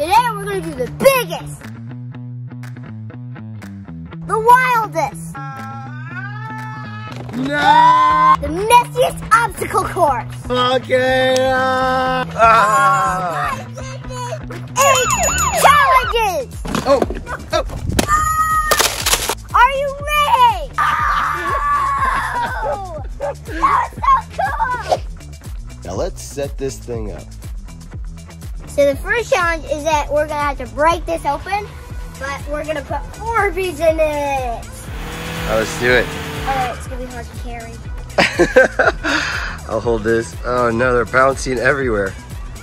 Today we're gonna do the biggest, the wildest, No! the messiest obstacle course. Okay. uh, ah. My goodness! Eight challenges. Oh, oh. Are you ready? Oh! That was so cool! Now let's set this thing up. So the first challenge is that we're gonna have to break this open, but we're gonna put Orbeez in it. Now let's do it. It's gonna be hard to carry. I'll hold this. Oh no, they're bouncing everywhere.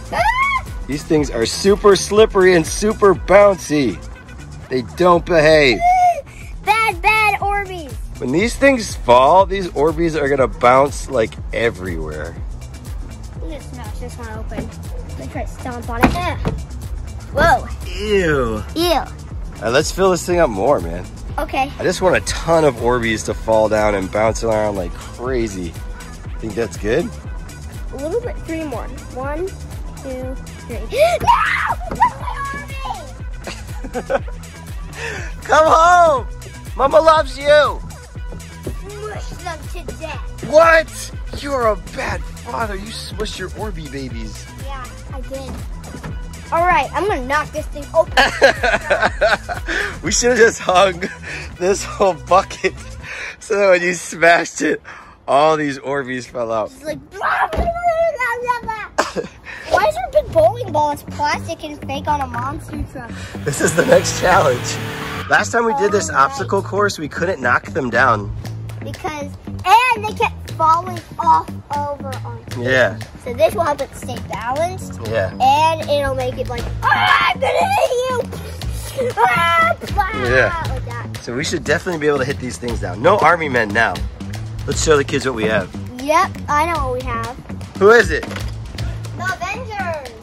These things are super slippery and super bouncy. They don't behave. Bad, bad Orbeez. When these things fall, these Orbeez are gonna bounce like everywhere. I'm gonna smash this one open. Try to stomp on it. Ah. Whoa. Ew. Ew. All right, let's fill this thing up more, man. Okay. I just want a ton of Orbeez to fall down and bounce around like crazy. Think that's good? A little bit. Three more. One, two, three. no! Orbeez! Come home! Mama loves you! Smush them to death. What? You're a bad father. You smush your Orby babies. I did. All right, I'm gonna knock this thing open. we should have just hung this whole bucket so that when you smashed it, all these Orbeez fell out. It's like. Why is there a big bowling ball? It's plastic and fake on a monster truck. This is the next challenge. Last time we did this obstacle course, we couldn't knock them down. Because and they kept falling off over on. Yeah, So this will help it stay balanced. yeah. and it'll make it like, ah, I'm gonna hit you! Ah, blah, Yeah. Like. So we should definitely be able to hit these things down. No army men now. Let's show the kids what we have. Yep, I know what we have. Who is it? The Avengers!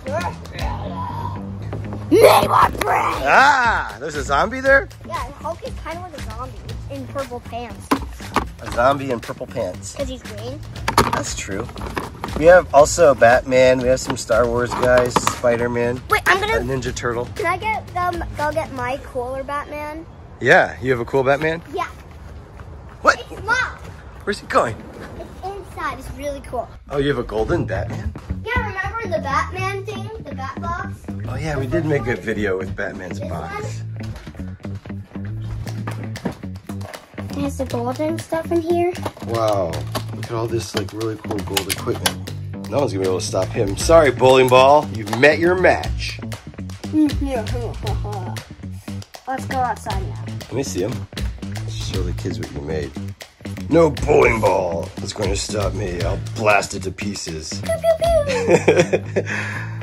Namor Brain! Ah, there's a zombie there? Yeah, Hulk is kind of like a zombie in purple pants. A zombie in purple pants. Because he's green. That's true. We have also Batman. We have some Star Wars guys, Spider-Man, Wait, I'm gonna. Ninja Turtle. Can I get um go get my cooler Batman? Yeah, you have a cool Batman? Yeah. What? It's small. Where's he going? It's inside. It's really cool. Oh, you have a golden Batman? Yeah, remember the Batman thing? The Bat box? Oh yeah, we did make a video with Batman's This box. It has the golden stuff in here. Wow, look at all this like really cool gold equipment. No one's gonna be able to stop him. Sorry, bowling ball, you've met your match. Let's go outside now. Let me see him. Show the kids what you made. No bowling ball is going to stop me. I'll blast it to pieces. Oh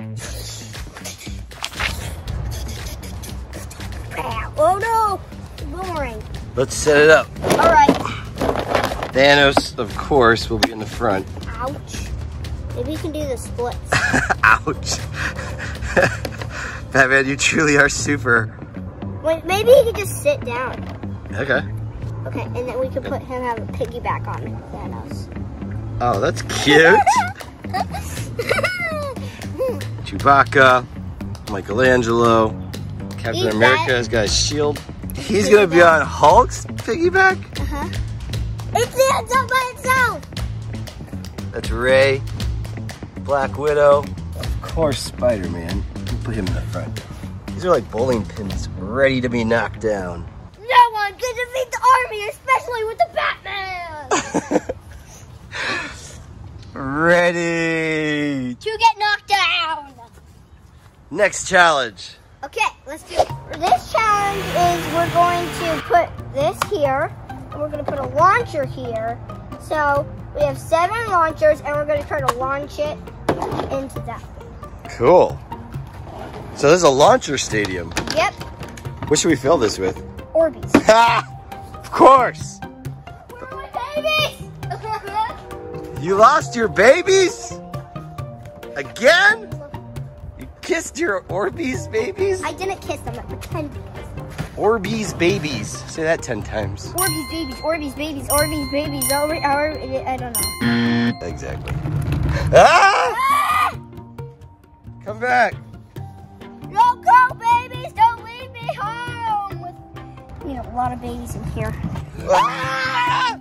Let's set it up. Alright. Thanos, of course, will be in the front. Ouch. Maybe you can do the splits. Ouch. Batman, you truly are super. Wait, maybe he could just sit down. Okay. Okay, and then we could put him have a piggyback on Thanos. Oh, that's cute. Chewbacca, Michelangelo, Captain America has got a shield. He's gonna be on Hulk's piggyback? uh-huh. It stands up by itself! That's Ray, Black Widow, of course Spider-Man. We'll put him in the front. These are like bowling pins ready to be knocked down. No one can defeat the army, especially with the Batman! ready! to get knocked down! Next challenge. Okay, let's do it. This challenge is we're going to put this here, and we're going to put a launcher here. So we have seven launchers, and we're going to try to launch it into that. Cool. So there's a launcher stadium. Yep, What should we fill this with? Orbeez. Ha! Of course! Where are my babies? You lost your babies? Again? kissed your Orbeez babies? I didn't kiss them, I pretended. Orbeez babies. Say that 10 times. Orbeez babies, Orbeez babies, Orbeez babies, Orbe, I don't know. Exactly. Ah! ah! Come back. Don't go, babies, don't leave me home. With, you know, a lot of babies in here. Ah!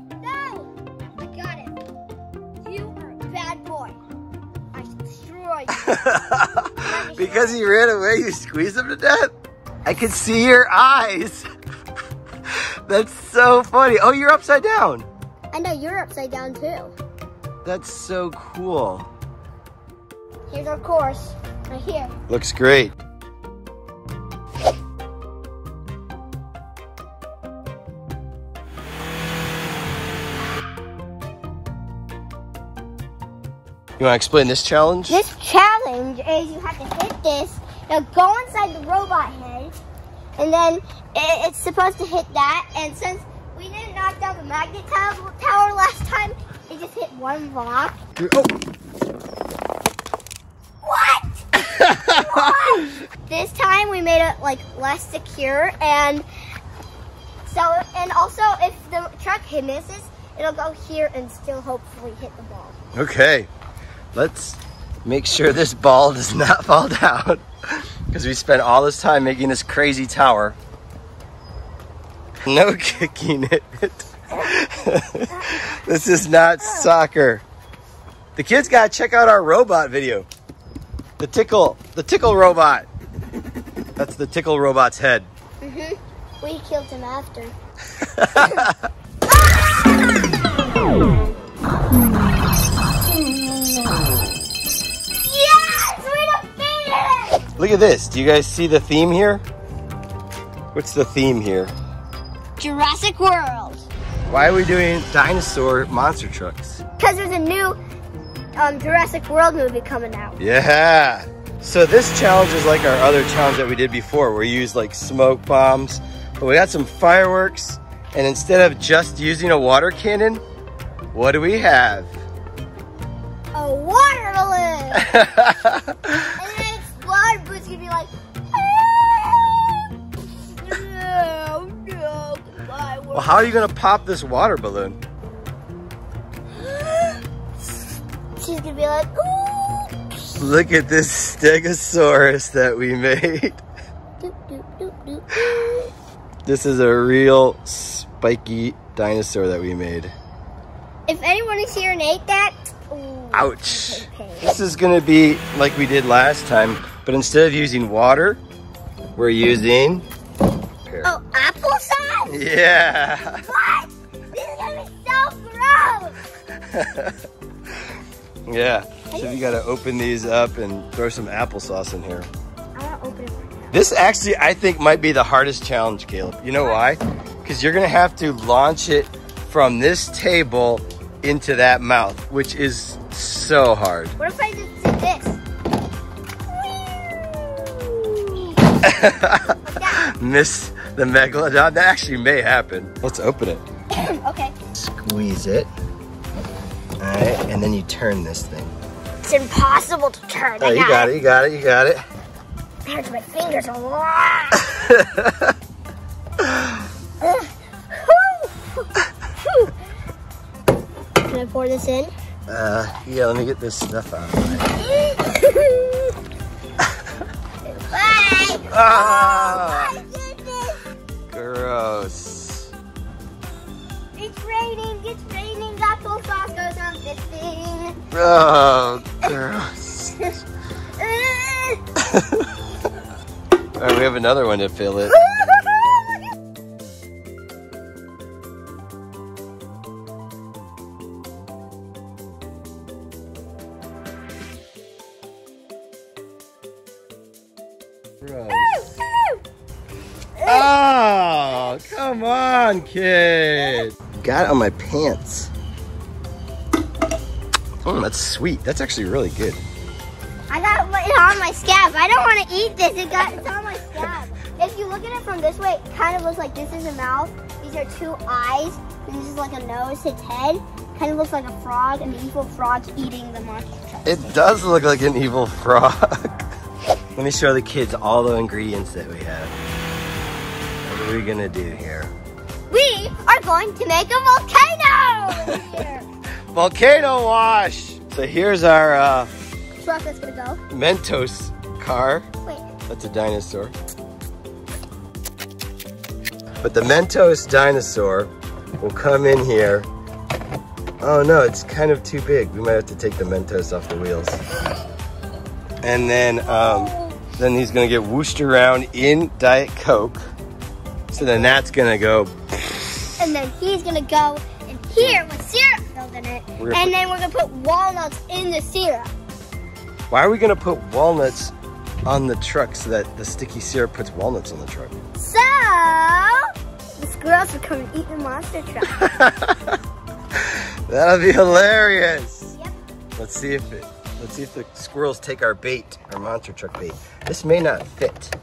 because he ran away, you squeezed him to death? I can see your eyes. That's so funny. Oh, you're upside down. I know you're upside down too. That's so cool. Here's our course, right here. Looks great. You want to explain this challenge? This challenge is you have to hit this, now go inside the robot head, and then it, it's supposed to hit that. And since we didn't knock down the magnet tower, tower last time, it just hit one block. Oh. What? what? This time we made it like less secure, and so and also if the truck hit misses, it'll go here and still hopefully hit the ball. Okay, let's make sure this ball does not fall down because we spent all this time making this crazy tower. No kicking it. this is not soccer. The kids gotta check out our robot video. The tickle, the tickle robot. That's the tickle robot's head. Mhm. We killed him after. Look at this. Do you guys see the theme here? What's the theme here? Jurassic World. Why are we doing dinosaur monster trucks? Because there's a new um, Jurassic World movie coming out. Yeah. So this challenge is like our other challenge that we did before. where We used like smoke bombs, but we got some fireworks. And instead of just using a water cannon, what do we have? A water balloon! well, how are you gonna pop this water balloon? She's gonna be like, ooh. Look at this stegosaurus that we made. Doop, doop, doop, doop, doop. This is a real spiky dinosaur that we made. If anyone is here and ate that, ooh, Ouch. okay. This is gonna be like we did last time, but instead of using water, we're using. Here. Oh, applesauce? Yeah. What? This is gonna be so gross. Yeah. So you gotta open these up and throw some applesauce in here. I wanna open it. This actually, I think, might be the hardest challenge, Caleb. You know why? Because you're gonna have to launch it from this table into that mouth, which is so hard. What if I just did this? Miss the megalodon. That actually may happen. Let's open it. okay. Squeeze it. All right, and then you turn this thing. It's impossible to turn. Oh, you got it. You got it. You got it. It hurts my fingers a lot. Can I pour this in? Uh, yeah. Let me get this stuff out. Bye. Ah, My goodness. Gross. It's raining. It's raining. Apple sauce goes on this thing. Oh, gross. All right, we have another one to fill it. Gross. On, kid. Got it on my pants. Oh, that's sweet. That's actually really good. I got it on my scab. I don't want to eat this. It got it's on my scab. If you look at it from this way, it kind of looks like this is a mouth. These are two eyes. And this is like a nose, its head. Kind of looks like a frog, and an evil frog eating the monster. It does look like an evil frog. Let me show the kids all the ingredients that we have. What are we gonna do here? Going to make a volcano here. Volcano wash! So here's our uh, Truck that's gonna go. Mentos car. Wait. That's a dinosaur. But the Mentos dinosaur will come in here. Oh no, it's kind of too big. We might have to take the Mentos off the wheels. And then, um, then he's gonna get whooshed around in Diet Coke. So then that's gonna go, And then he's gonna go in here with syrup filled in it. And put- then we're gonna put walnuts in the syrup. why are we gonna put walnuts on the truck so that the sticky syrup puts walnuts on the truck? So the squirrels will come and eat the monster truck. That'll be hilarious. yep. Let's see if it, let's see if the squirrels take our bait, our monster truck bait. This may not fit.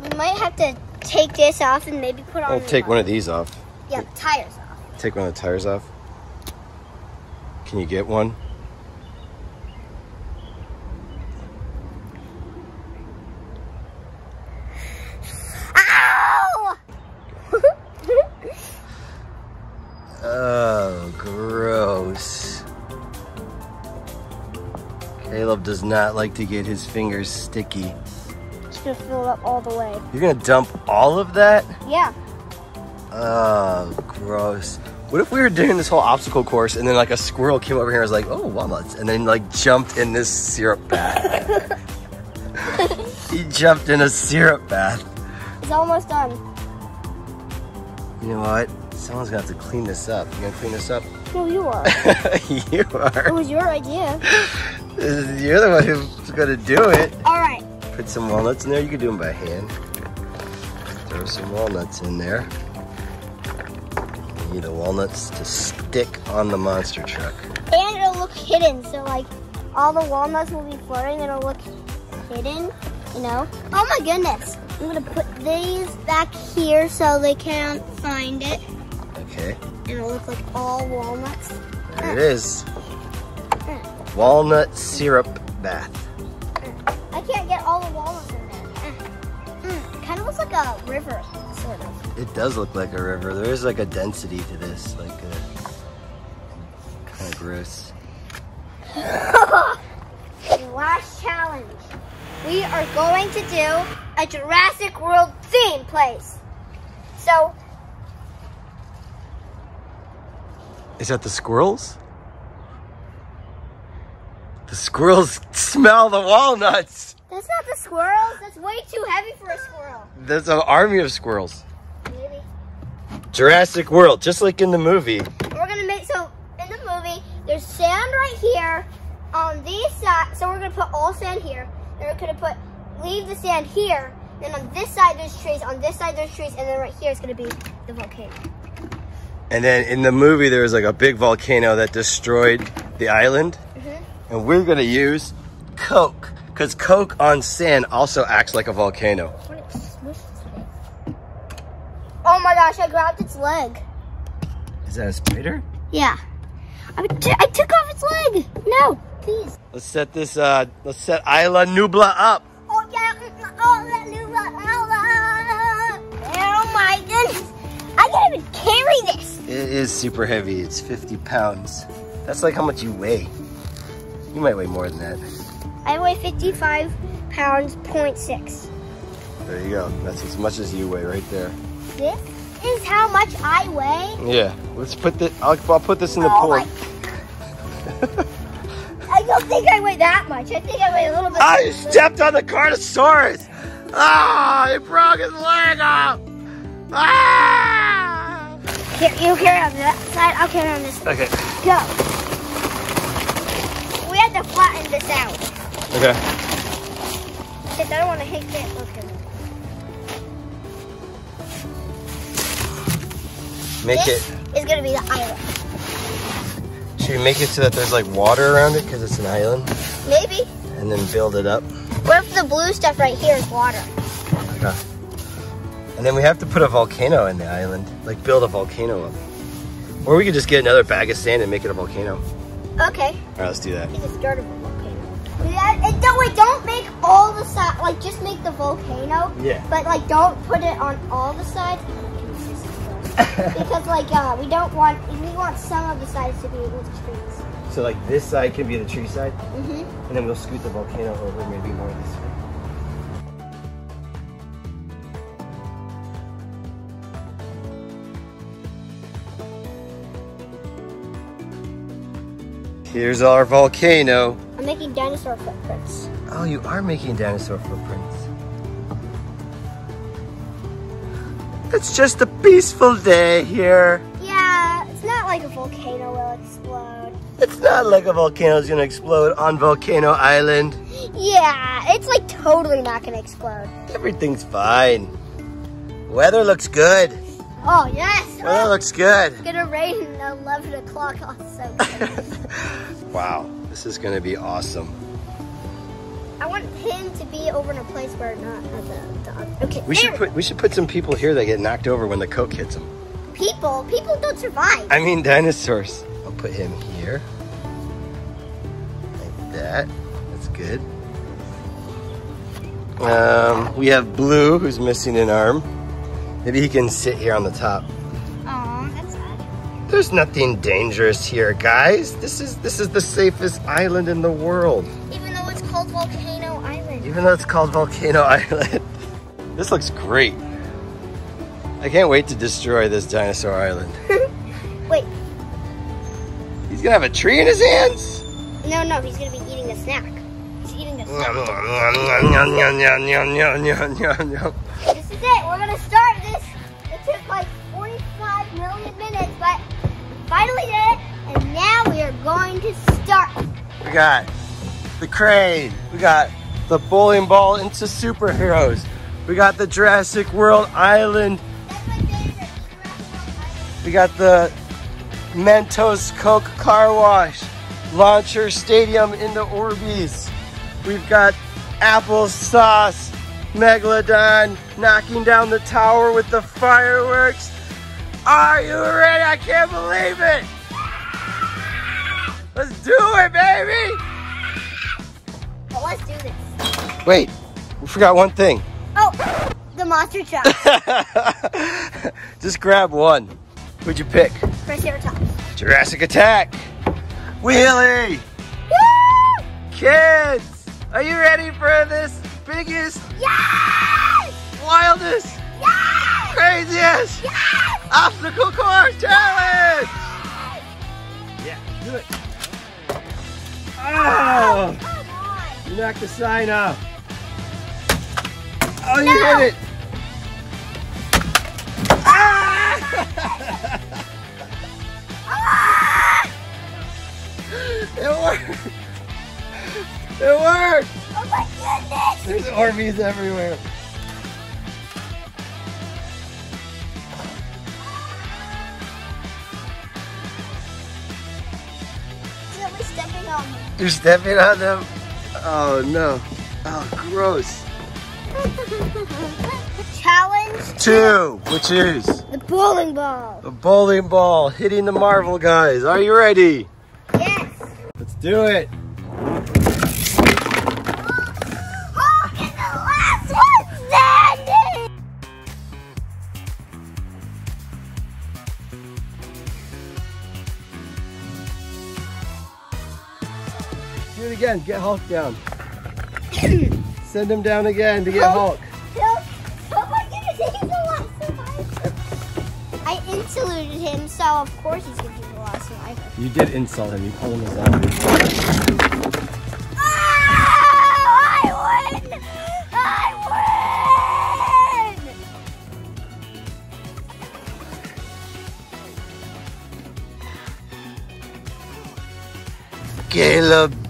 We might have to take this off and maybe put on. I'll take one of these off. Yeah, the tires off. Take one of the tires off. Can you get one? Ow! Oh, gross. Caleb does not like to get his fingers sticky. Just gonna fill it up all the way. You're gonna dump all of that? Yeah. Oh, gross. What if we were doing this whole obstacle course and then like a squirrel came over here and was like, oh, walnuts, and then like jumped in this syrup bath? he jumped in a syrup bath. It's almost done. You know what? Someone's gonna have to clean this up. You gonna clean this up? No, you are. you are. it was your idea. You're the one who's gonna do it. All right. Put some walnuts in there. You can do them by hand. Throw some walnuts in there. You the walnuts to stick on the monster truck. And it'll look hidden, so like all the walnuts will be floating. It'll look hidden, you know. Oh my goodness! I'm gonna put these back here so they can't find it. Okay, And it'll look like all walnuts. there it is. Uh, uh. Walnut syrup bath. Uh, I can't get all the walnuts a river, sort of. It does look like a river. There is like a density to this, like a kind of gross. Last challenge. We are going to do a Jurassic World theme place. So Is that the squirrels? The squirrels smell the walnuts. That's not the squirrels. That's way too heavy for a squirrel. There's an army of squirrels. Maybe. Jurassic World, just like in the movie. We're gonna make so in the movie there's sand right here on these side. So we're gonna put all sand here. Then we're gonna put leave the sand here. Then on this side there's trees. On this side there's trees, and then right here is gonna be the volcano. And then in the movie, there was like a big volcano that destroyed the island. Mhm. And we're gonna use Coke. Because Coke on sand also acts like a volcano. When it smushes it. Oh my gosh! I grabbed its leg. Is that a spider? Yeah. I, t- I took off its leg. No, please. Let's set this, uh, let's set Isla Nublar up. Oh yeah. Oh, that new Oh my goodness! I can't even carry this. It is super heavy. It's 50 pounds. That's like how much you weigh. You might weigh more than that. I weigh 55 pounds, point six. There you go. That's as much as you weigh right there. This is how much I weigh. Yeah. Let's put the, I'll, I'll put this in the Oh pool. I don't think I weigh that much. I think I weigh a little bit. I stepped on the Carnotaurus! Ah, it broke his leg off! Ah! Here, you carry on that side. I'll carry on this. side. Okay. Go. We have to flatten this out. Okay. I don't want to hit it. Okay. Make this it, is gonna be the island. should we make it so that there's like water around it because it's an island? Maybe. And then build it up? What if the blue stuff right here is water? Okay. And then we have to put a volcano in the island, like build a volcano up. Or we could just get another bag of sand and make it a volcano. Okay. All right, let's do that. Yeah, don't wait. Don't make all the side. Like just make the volcano. Yeah. But like, don't put it on all the sides. because like, uh, we don't want. We want some of the sides to be with trees. So like this side can be the tree side, Mm-hmm. and then we'll scoot the volcano over maybe more this way. Here's our volcano. I'm making dinosaur footprints. Oh, you are making dinosaur footprints. It's just a peaceful day here. Yeah, it's not like a volcano will explode. It's not like a volcano's gonna explode on Volcano Island. Yeah, it's like totally not gonna explode. Everything's fine. Weather looks good. Oh, yes. Weather Oh, looks good. it's gonna rain at 11 o'clock also. wow, this is gonna be awesome. I want him to be over in a place where not has a dog. Okay, We should put we should put some people here that get knocked over when the coke hits them. people. People don't survive. I mean dinosaurs. I'll put him here. Like that. That's good. Um, we have Blue, who's missing an arm. Maybe he can sit here on the top. Aw, that's sad. There's nothing dangerous here, guys. This is this is the safest island in the world. Even though it's called Volcano Island. Even though it's called Volcano Island. this looks great. I can't wait to destroy this dinosaur island. Wait, He's gonna have a tree in his hands? no, no, he's gonna be eating a snack. He's eating a snack. This is it. We're gonna start this. It took like 45 million minutes, but we finally did it. And now we are going to start. We got the crane. We got the bowling ball into superheroes. We got the Jurassic World Island. That's my favorite. We got the Mentos Coke Car Wash. Launcher Stadium in the Orbeez. We've got applesauce. Megalodon knocking down the tower with the fireworks. Are you ready? I can't believe it. Let's do it, baby. But let's do this. Wait, we forgot one thing. Oh, the monster truck. Just grab one. Who'd you pick? Triceratops. Jurassic Attack. Wheelie. Woo! Kids, are you ready for this biggest, Yes! wildest, Yes! craziest Yes! obstacle course challenge? Yeah, do it. Oh, on. you knocked the sign off. Oh, you No. hit it. Ah! Ah! It worked. It worked. Oh my goodness! There's Orbeez everywhere. Stepping on You're stepping on them? Oh no. Oh, gross. Challenge Two, which is the bowling ball. The bowling ball hitting the Marvel guys. Are you ready? Yes. Let's do it. Again. Get Hulk down. Send him down again to get Hulk. Hulk. Oh my goodness, he's the last survivor. I insulted him, so of course he's gonna be the last survivor. You did insult him. You called him a zombie.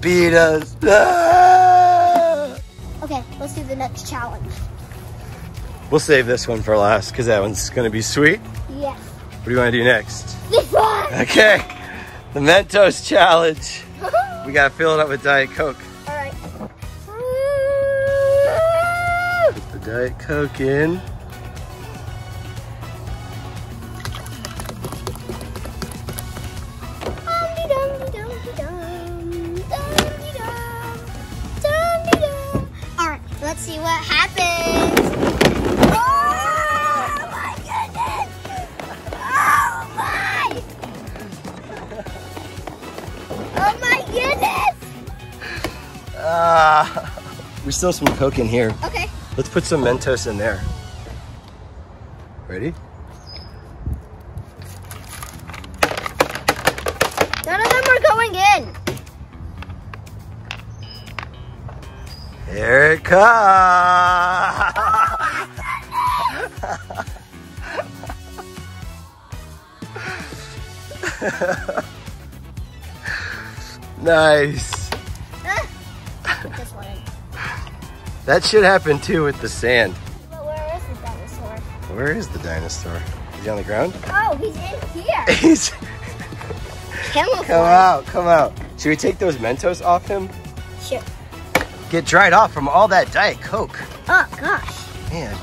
Beat us. Ah! Okay, let's do the next challenge. We'll save this one for last because that one's going to be sweet. Yes. What do you want to do next? This one! Okay. The Mentos challenge. We got to fill it up with Diet Coke. Alright. Put the Diet Coke in. still some Coke in here. Okay. Let's put some Mentos in there. Ready? None of them are going in. Here it comes. nice. That should happen too with the sand. But where is the dinosaur? Where is the dinosaur? Is he on the ground? Oh, he's in here. He's Camouflage. come out, come out. Should we take those Mentos off him? Sure. Get dried off from all that Diet Coke. Oh gosh. Man,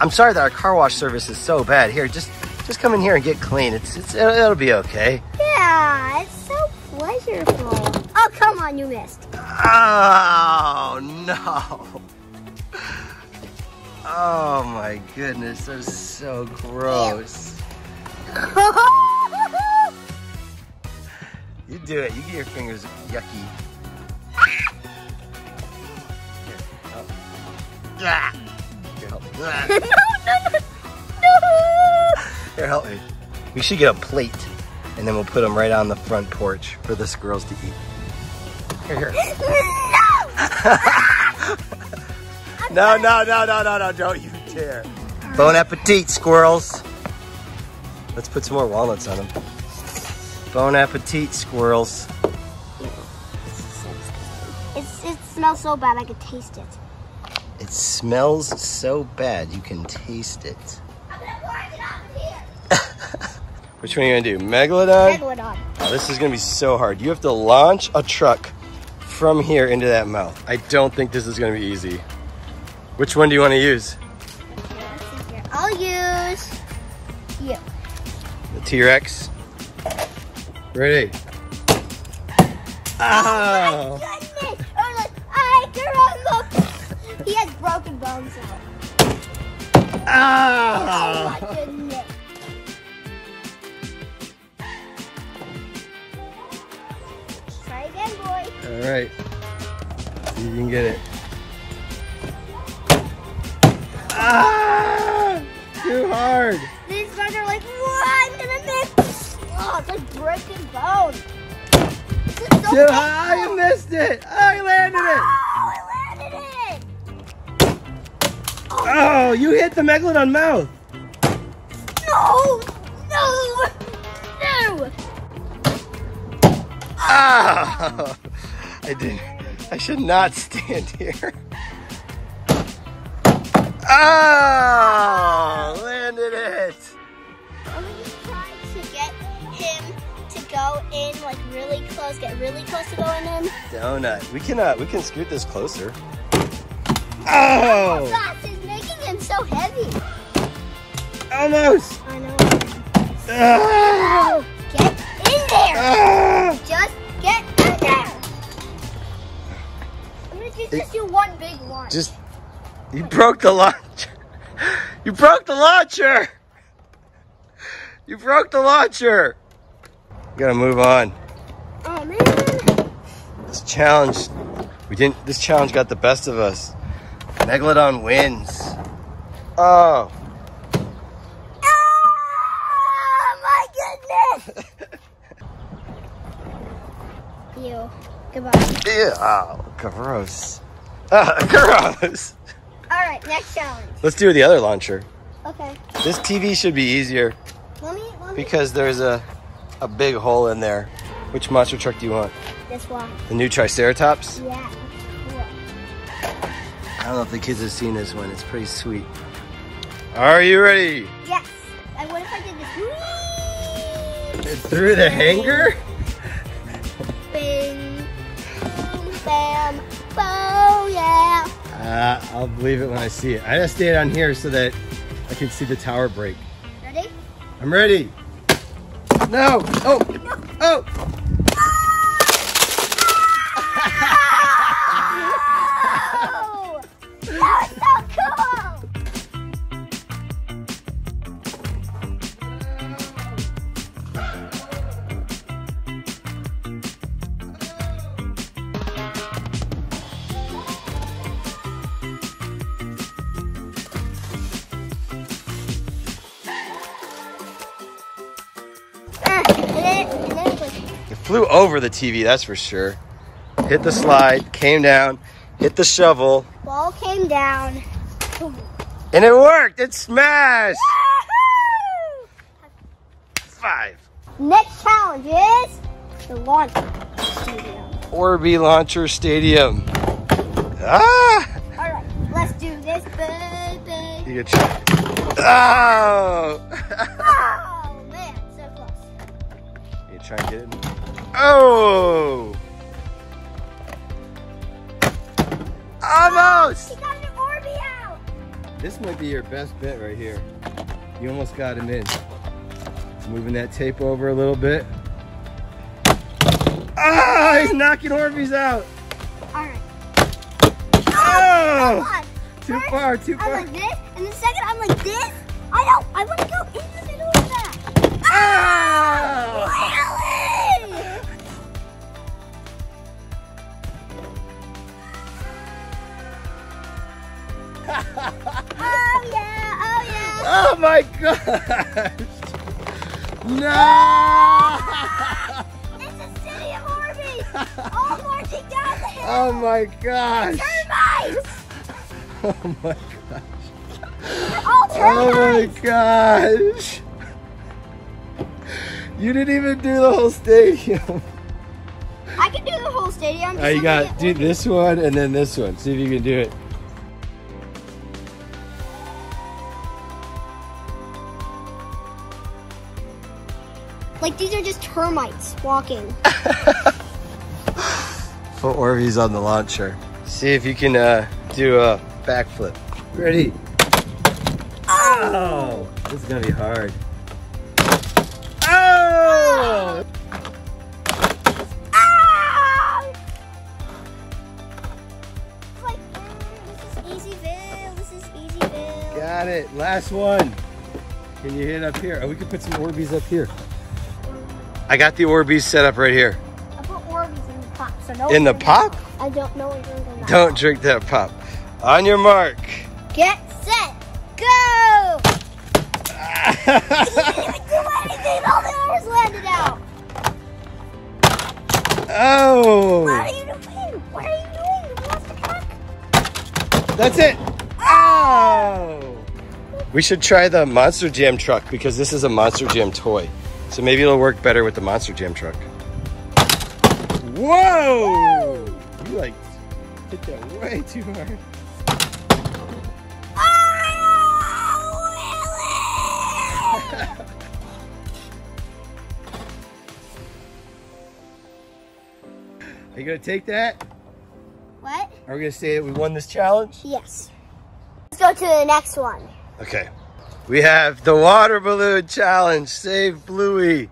I'm sorry that our car wash service is so bad. Here, just just come in here and get clean. It's, it's it'll, it'll be okay. Yeah, it's so pleasurable. Oh, come on, you missed. Oh no! Oh my goodness, that is so gross. You do it. You get your fingers yucky. Here, help. Here, help. No, no, no. Here, help me. We should get a plate, and then we'll put them right on the front porch for the squirrels to eat. Here, here. No, no, no, no, no, no, no, don't you dare. Bon appetit, squirrels. Let's put some more walnuts on them. Bon appetit, squirrels. It's, it smells so bad I could taste it. It smells so bad you can taste it. I'm gonna park it up here. Which one are you gonna do? Megalodon? Megalodon. Oh, this is gonna be so hard. You have to launch a truck from here into that mouth. I don't think this is gonna be easy. Which one do you use? Let's see here. I'll use you. The T-Rex? Ready? Oh! My oh. goodness! Oh, I can look. He has broken bones now. Oh! Oh my ah. goodness. Try again, boy. All right. You can get it. Ah! Too hard. These guys are like, what? I'm gonna miss. Oh, it's like breaking bone. This is so Too high. You missed it. Oh, you landed it. Oh, I landed it. Oh, you hit the megalodon mouth. No, no, no. Ah! I did. I should not stand here. Oh! Landed it. I'm try to get him to go in like really close, get really close to going in. Donut. We can uh, we can scoot this closer. Oh! Fast is making him so heavy. Almost. I know. Ah! Get in there. Ah! Just get in there. I'm gonna just, just do one big one. Just you broke the launcher. You broke the launcher. You broke the launcher. We gotta move on. oh man. This challenge, we didn't. This challenge got the best of us. Megalodon wins. Oh, Oh my goodness. you. Goodbye. ew, oh, gross. Ah, gross. All right, next challenge. Let's do the other launcher. Okay. This TV should be easier Let me. Let me. because there's a a big hole in there. Which monster truck do you want? This one. The new Triceratops? Yeah. Cool. I don't know if the kids have seen this one. It's pretty sweet. Are you ready? Yes. And what if I did this? Through the hanger? Bing. Bam. Bow, yeah. Uh, I'll believe it when I see it. I gotta stay down here so that I can see the tower break. Ready? I'm ready. No! Oh! Oh! Oh! That flew over the TV, that's for sure. Hit the slide, came down, hit the shovel, Ball came down. and it worked. It smashed. Five. Next challenge is the launch stadium. Orby Launcher Stadium. Ah! All right, let's do this, baby. You try. Oh! Oh man, so close. you try and get it. Oh! Almost! He got an Orby out. This might be your best bet right here. You almost got him in. Moving that tape over a little bit. Ah, he's knocking Orbeez out. All right. Oh! Come on. Too First, far, too I'm far. like this, and the second I'm like this. I know. I want to go in the middle of that. Oh! Oh yeah! Oh yeah! Oh my gosh! No! It's a city of Orbeez! All marching down the hill! Oh my gosh! Termites! Oh my gosh! They're all Oh my gosh! You didn't even do the whole stadium. I can do the whole stadium. Oh, you got do this one and then this one. See if you can do it. Like these are just termites walking. Put Orbeez on the launcher. See if you can uh, do a backflip. Ready? Oh! This is gonna be hard. Oh! Ah! Like, mm, this is Easyville. This is Easyville. Got it. Last one. Can you hit up here? Oh, we could put some Orbeez up here. I got the Orbeez set up right here. I put Orbeez in the pop, so no. In the pop? I don't know what you're gonna. Don't drink that pop. On your mark. Get set, go! You didn't even do anything. All the others landed out. What oh! are you doing? What are you doing? You lost the truck. That's it. Oh! We should try the Monster Jam truck because this is a Monster Jam toy. So maybe it'll work better with the Monster Jam truck. Whoa! You like hit that way too hard. Oh. Are you gonna take that? what? Are we gonna say that we won this challenge? Yes. Let's go to the next one. Okay. We have the water balloon challenge. Save Bluey.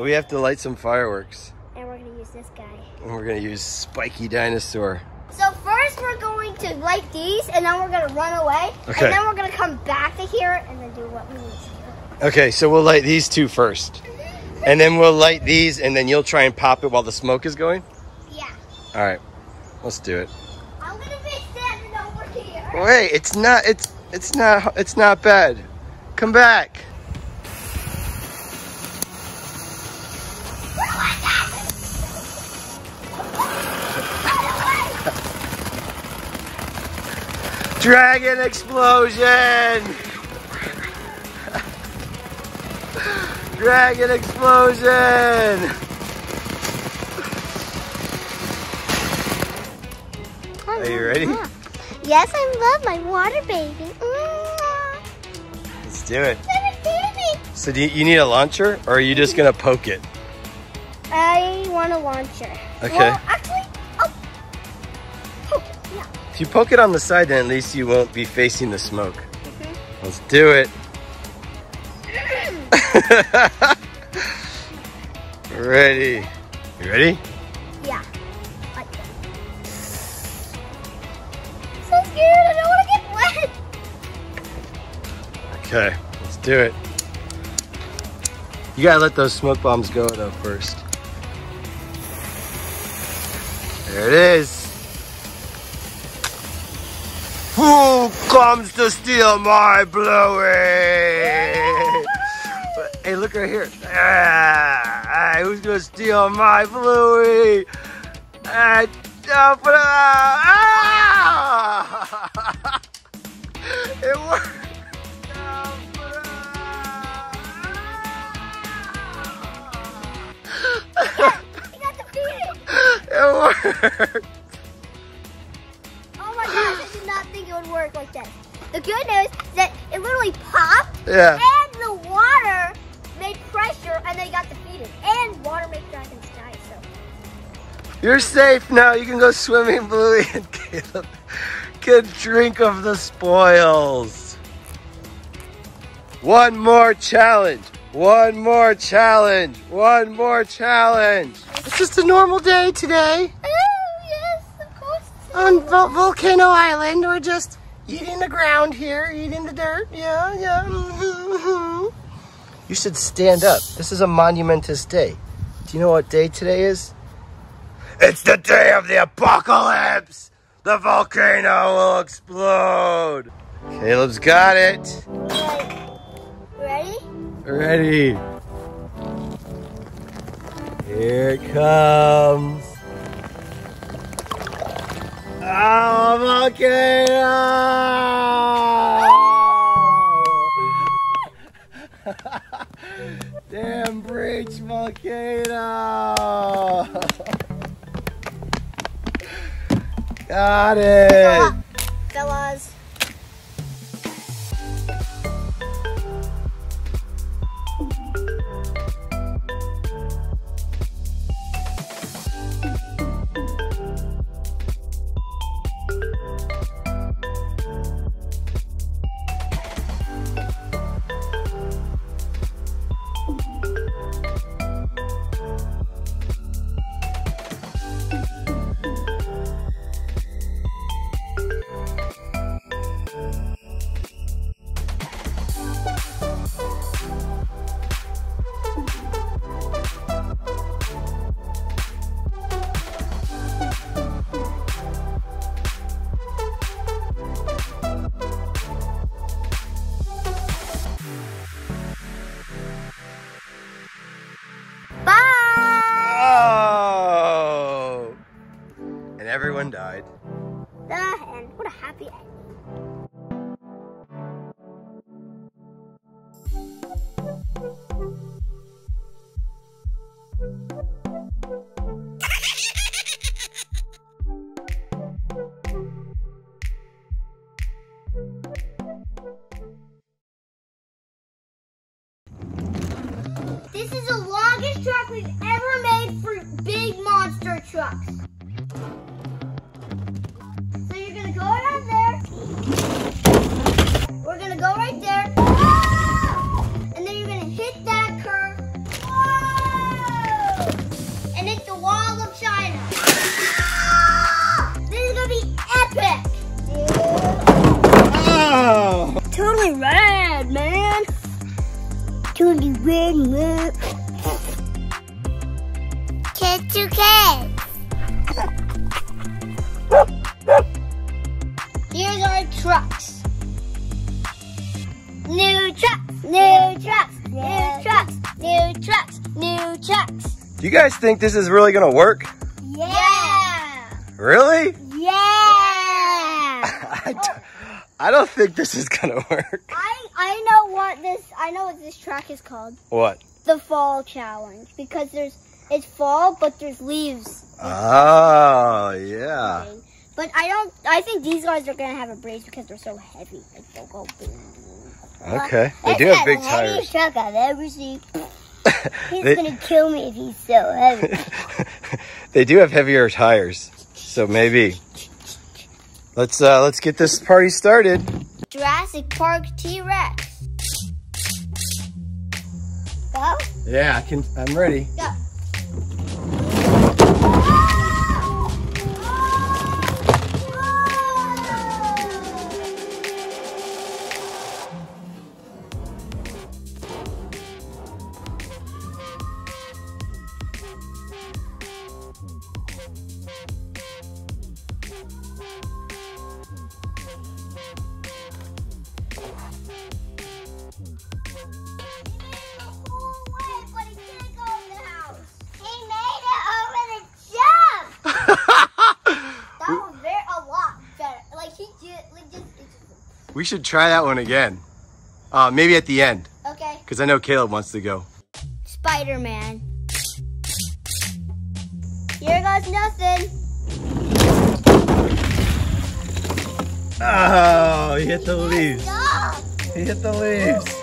We have to light some fireworks. And we're gonna use this guy. And we're gonna use Spiky Dinosaur. So first we're going to light these and then we're gonna run away. Okay. And then we're gonna come back to here and then do what we need to do. Okay, so we'll light these two first. And then we'll light these and then you'll try and pop it while the smoke is going? Yeah. All right. Let's do it. I'm gonna be standing over here. Wait, it's not it's it's not it's not bad. Come back. Dragon explosion! Dragon explosion! Are you ready? Yes, I love my water baby. Mwah. Let's do it. So do you, you need a launcher or are you just gonna poke it? I want a launcher. Okay. Well, actually, oh. Okay, yeah. If you poke it on the side, then at least you won't be facing the smoke. Mm-hmm. Let's do it. ready. You ready? Yeah. Like. So scared. I don't want to get. Okay, let's do it. You gotta let those smoke bombs go though first. There it is. Who comes to steal my bluey? hey, look right here. Ah, who's gonna steal my bluey? Ah, ah, it worked. It worked. Oh my gosh, I did not think it would work like that. The good news is that it literally popped Yeah. and the water made pressure and they got defeated. And water makes dragons die, so. You're safe now. You can go swimming, Bluey, and Caleb can drink of the spoils. One more challenge. One more challenge. One more challenge. It's just a normal day today Oh, yes, of course. on Vol- Volcano Island. We're just eating the ground here, eating the dirt. Yeah, yeah. mhm, mhm. You should stand up. This is a monumentous day. Do you know what day today is? It's the day of the apocalypse! The volcano will explode! Caleb's got it. Right. Ready? Ready. Here it comes. Oh, volcano! Damn breach volcano! Got it! Fellas. You guys think this is really gonna work? Yeah. Really? Yeah. I, d- I don't think this is gonna work. I I know what this I know what this track is called. What? The fall challenge because there's it's fall but there's leaves. Oh, yeah. But I don't I think these guys are gonna have a brace because they're so heavy. Like they'll go boom. Okay. They do have the big heaviest tires. truck I've ever seen. He's They- gonna kill me if he's so heavy. they do have heavier tires. So maybe. Let's uh let's get this party started. Jurassic Park T-Rex. Go. Yeah, I can I'm ready. Go. We should try that one again. Uh, maybe at the end, Okay. because I know Caleb wants to go. Spider-Man. Here goes nothing. Oh, he hit the leaves. He hit the leaves.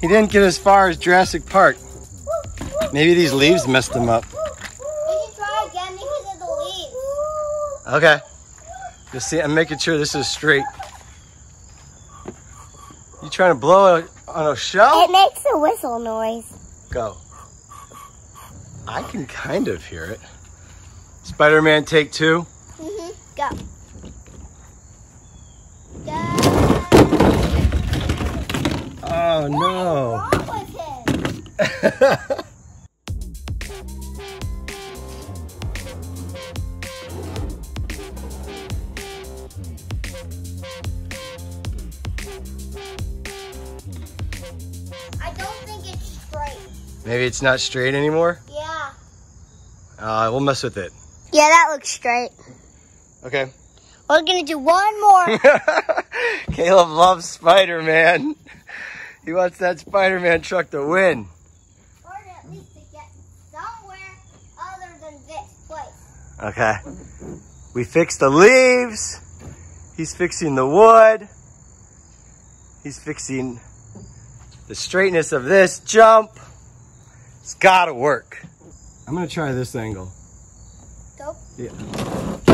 He didn't get as far as Jurassic Park. Maybe these leaves messed him up. We should try again because of the leaves. Okay. You see, I'm making sure this is straight. You trying to blow it on a shell? It makes a whistle noise. Go. I can kind of hear it. Spider-Man take two. Mm-hmm. Go. Go. Oh no. What's wrong with him? I don't think it's straight. Maybe it's not straight anymore. Yeah. Uh, we'll mess with it. Yeah, that looks straight. Okay. We're gonna do one more. Caleb loves Spider-Man. He wants that Spider-Man truck to win. or at least to get somewhere other than this place. Okay. We fixed the leaves. He's fixing the wood. He's fixing the straightness of this jump. It's gotta work. I'm gonna try this angle. Go. Yeah.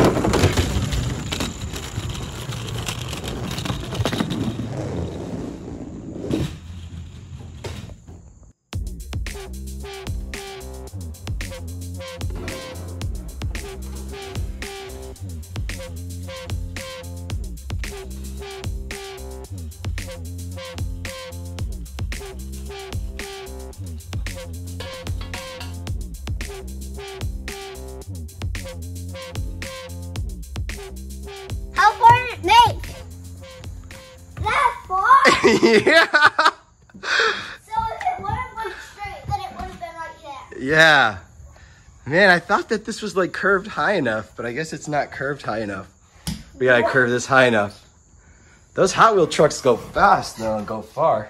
Thought that this was like curved high enough, but I guess it's not curved high enough. We gotta curve this high enough. Those Hot Wheel trucks go fast though and go far.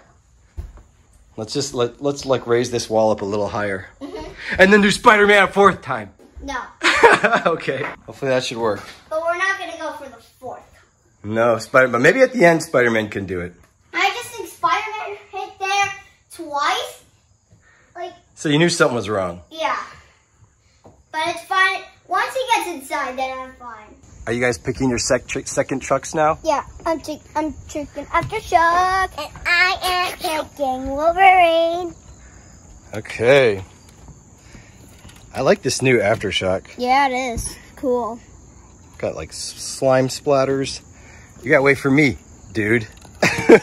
Let's just let let's like raise this wall up a little higher. Mm-hmm. And then do Spider-Man a fourth time. No, okay. Hopefully that should work. but we're not gonna go for the fourth. No, Spider but maybe at the end Spider-Man can do it. I just think Spider-Man hit there twice. Like, So you knew something was wrong. yeah. But it's fine. Once he gets inside, then I'm fine. Are you guys picking your sec- tr- second trucks now? Yeah, I'm t- I'm taking aftershock, and I am taking Wolverine. Okay. I like this new aftershock. Yeah, it is cool. Got like s- slime splatters. You gotta wait for me, dude. you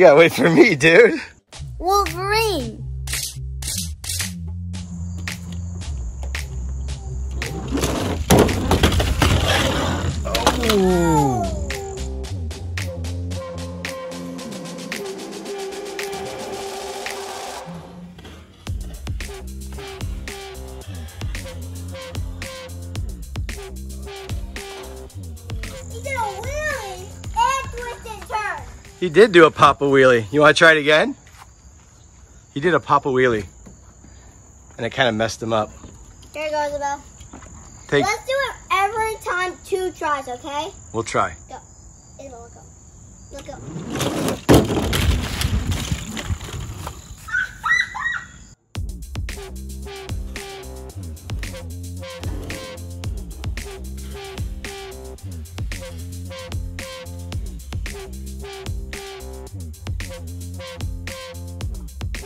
gotta wait for me, dude. Wolverine. Ooh. He did a wheelie and twist and turn. He did do a papa wheelie. You wanna try it again? He did a papa wheelie. And it kind of messed him up. Here goes Abel. Take, Let's do it every time two tries, okay? we'll try. Go. Isabel, look up. Look up.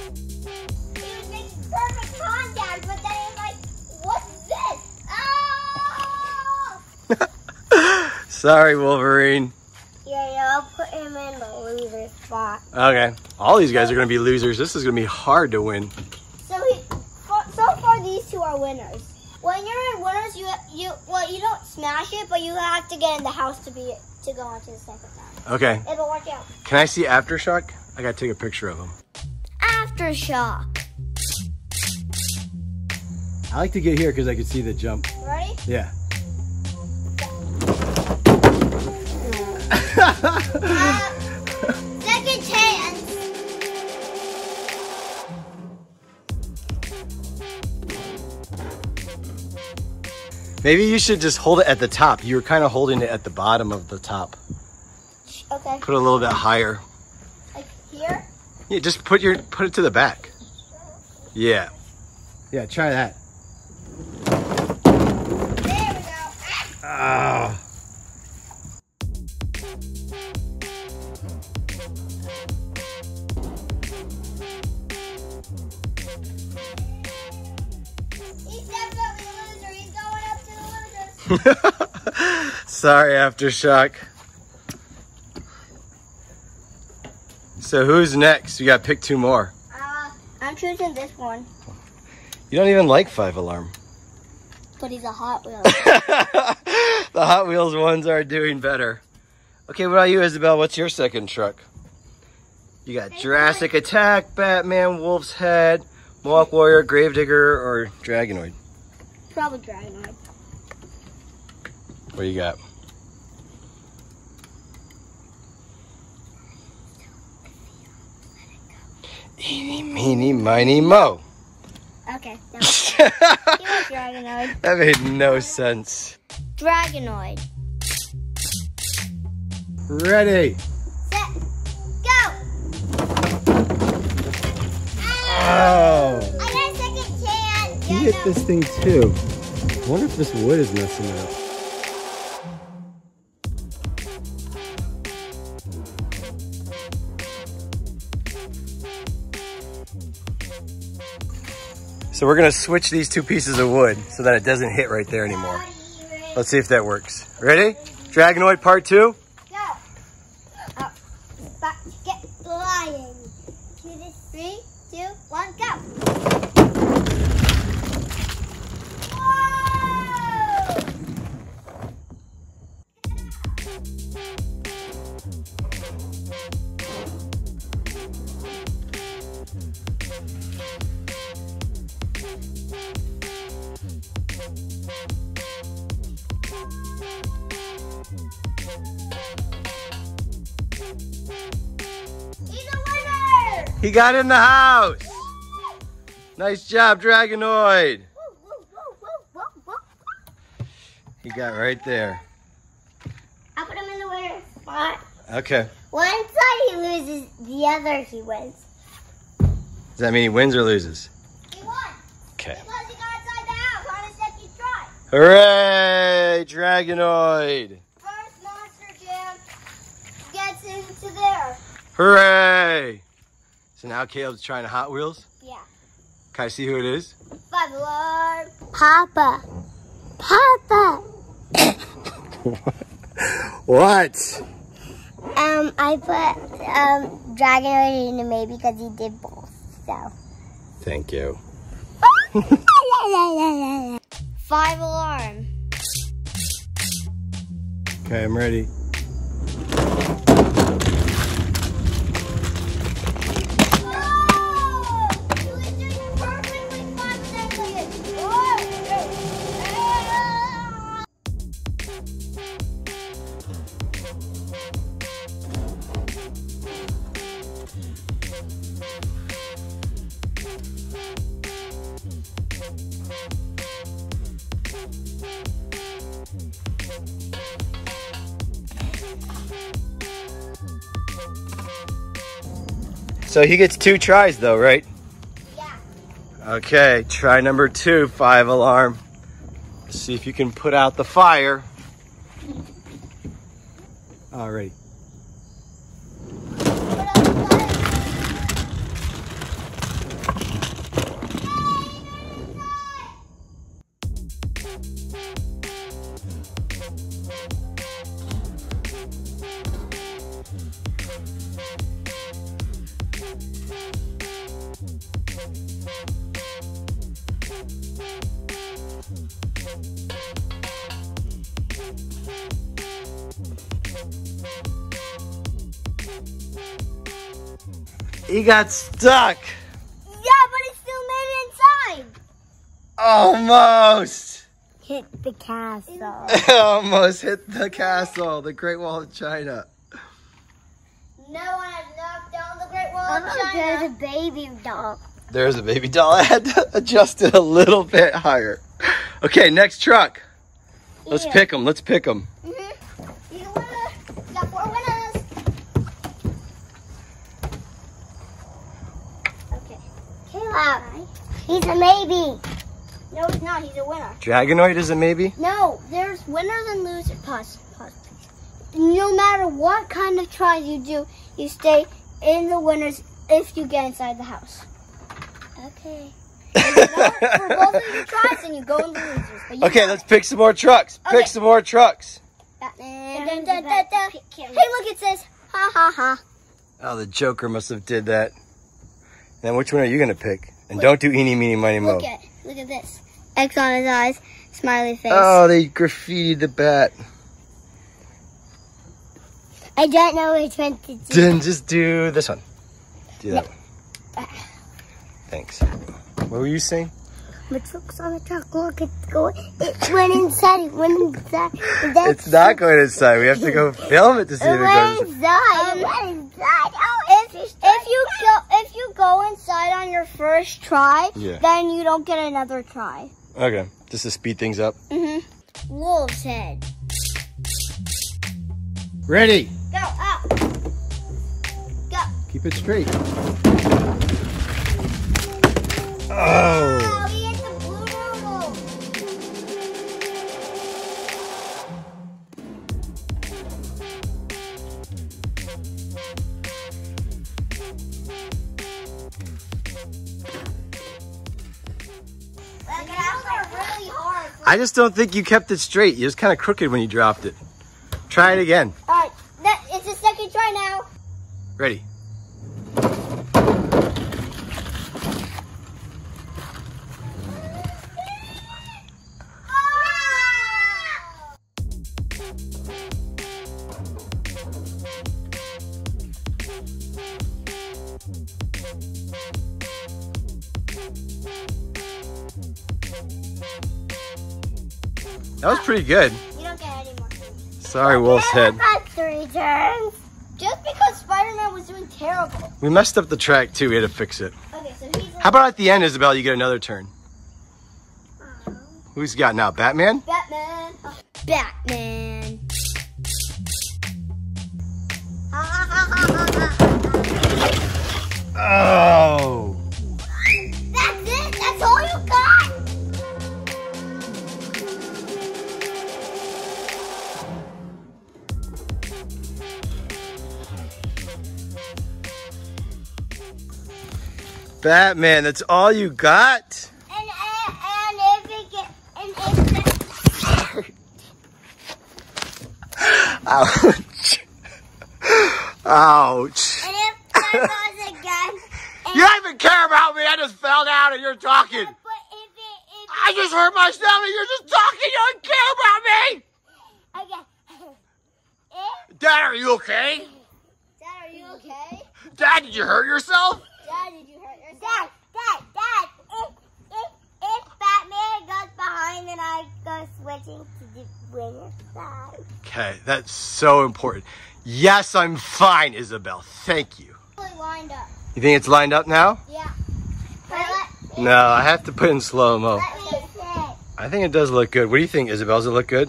He was making Sorry, Wolverine. Yeah, yeah, I'll put him in the loser spot. Okay. All these guys are gonna be losers. This is gonna be hard to win. So he, so far these two are winners. When you're in winners, you you well you don't smash it, but you have to get in the house to be to go on to the second round. Okay. It'll work out. Can I see aftershock? I gotta take a picture of him. Aftershock. I like to get here because I can see the jump. Ready? Yeah. Uh, second chance. Maybe you should just hold it at the top. You were kind of holding it at the bottom of the top. Okay. Put it a little bit higher. Like here. Yeah, just put your put it to the back. Yeah. Yeah, try that. There we go. Ah. Sorry, Aftershock. So who's next? You gotta pick two more. Uh, I'm choosing this one, You don't even like Five Alarm. but he's a Hot Wheel. the Hot Wheels ones are doing better. Okay, what about you, Isabel? What's your second truck? You got Jurassic Attack, Batman, Wolf's Head, Mohawk Warrior, Gravedigger, or Dragonoid? Probably Dragonoid. What do you got? Eeny, meeny, miny, mo. Okay. That, was, he was Dragonoid. that made no sense. Dragonoid. Ready. Set. Go. Oh. I got a second chance. You hit this thing too. I wonder if this wood is messing up. So we're gonna switch these two pieces of wood so that it doesn't hit right there anymore. Let's see if that works. Ready? Dragonoid part two? Go. Up. Uh, back. Get flying. Two. Three, two, one, go. Whoa! Winner! He got in the house. Nice job, Dragonoid. He got right there. I put him in the winner's spot. Okay. One side he loses, the other he wins. Does that mean he wins or loses? Try. Hooray, Dragonoid. First Monster Jam gets into there. Hooray. So now Caleb's trying to Hot Wheels. Yeah. Can I see who it is? Five alarm. Papa. Papa. what? Um, I put um Dragonoid in the maybe because he did both. So. Thank you. Five alarm. Okay, I'm ready. So he gets two tries though, right? Yeah. Okay, try number two, five alarm. See if you can put out the fire. Alrighty. He got stuck. Yeah, but he still made it inside. Almost. Hit the castle. Almost hit the castle, the Great Wall of China. No one has knocked down the Great Wall of China. There's a baby doll. There's a baby doll. I had to adjust it a little bit higher. Okay, next truck. Let's Yeah. pick them. Let's pick them. Mm-hmm. You winner. You got four winners. Okay. He's a maybe. No, he's not. He's a winner. Dragonoid is a maybe? No, there's winners and losers. Pause. Pause. No matter what kind of tries you do, you stay in the winners if you get inside the house. Okay. For both of your tries, and you go in the losers. Okay, let's pick some more trucks. Pick Okay. some more trucks. Batman. Dun, dun, dun. Hey, look, it says ha ha ha. Oh, the Joker must have did that. Then which one are you gonna pick? And don't do eeny, meeny, miny, mo. Look at look at this. X on his eyes, smiley face. Oh, they graffitied the bat. I don't know which one to do. Then just do this one. Do that one. Thanks. What were you saying? Which looks on the truck? Look, it's going. It went inside. It went inside. That's It's not going inside. We have to go film it to see It if it goes. inside. It went inside. Oh, if, if you go if you go inside on your first try, Yeah. then you don't get another try. Okay, just to speed things up. Mhm. Wolf's head. Ready. Go up. Go. Keep it straight. Oh. I just don't think you kept it straight. You was kind of crooked when you dropped it. Try it again. All right, that it's the second try now. Ready. Pretty good. You don't get any more. Sorry, Wolf's head. Got three turns. Just because Spider-Man was doing terrible. We messed up the track too. We had to fix it. Okay, so he's How about at the end, Isabel, you get another turn? Uh-huh. Who's got now? Batman? Batman. Batman. Ha, ha. Oh. Batman, that's all you got? And and, and if it get and if Ouch. Ouch. and if that goes again. You don't even care about me. I just fell down and you're talking. But if it if I just hurt my and You're just talking. You don't care about me. okay. If eh? Dad, are you okay? Dad, are you okay? Dad, did you hurt yourself? Dad, did you hurt yourself? Dad, Dad, Dad. If if if Batman goes behind, then I switching to the winner side. Okay, that's so important. Yes, I'm fine, Isabel. Thank you. Lined up. You think it's lined up now? Yeah. No, I have to put in slow mo. let me. I think it does look good. What do you think, Isabel? Does it look good?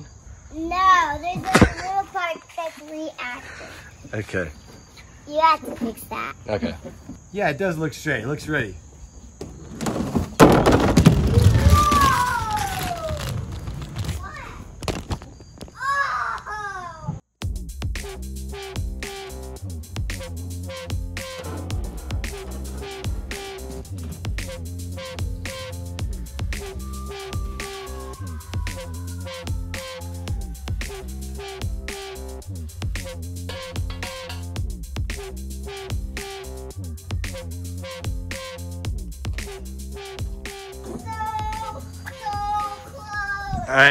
No, there's a little part that's reactive. Okay. You have to fix that. Okay. Yeah, it does look straight. It looks ready.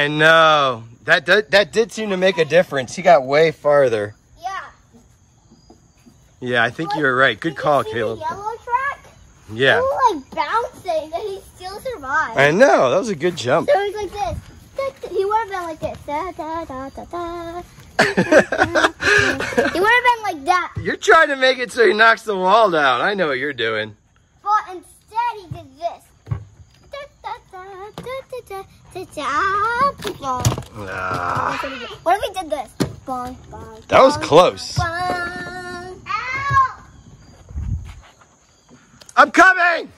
I know. That did, that did seem to make a difference. He got way farther. Yeah. Yeah, I think you were right. Good call, Caleb. The yellow track? Yeah. It like bouncing, and he still survived. I know. That was a good jump. So he's like this. He would have been like this. Da, da, da, da, da. He would have been like that. You're trying to make it so he knocks the wall down. I know what you're doing. Ah, What if we did this? That was close. I'm coming!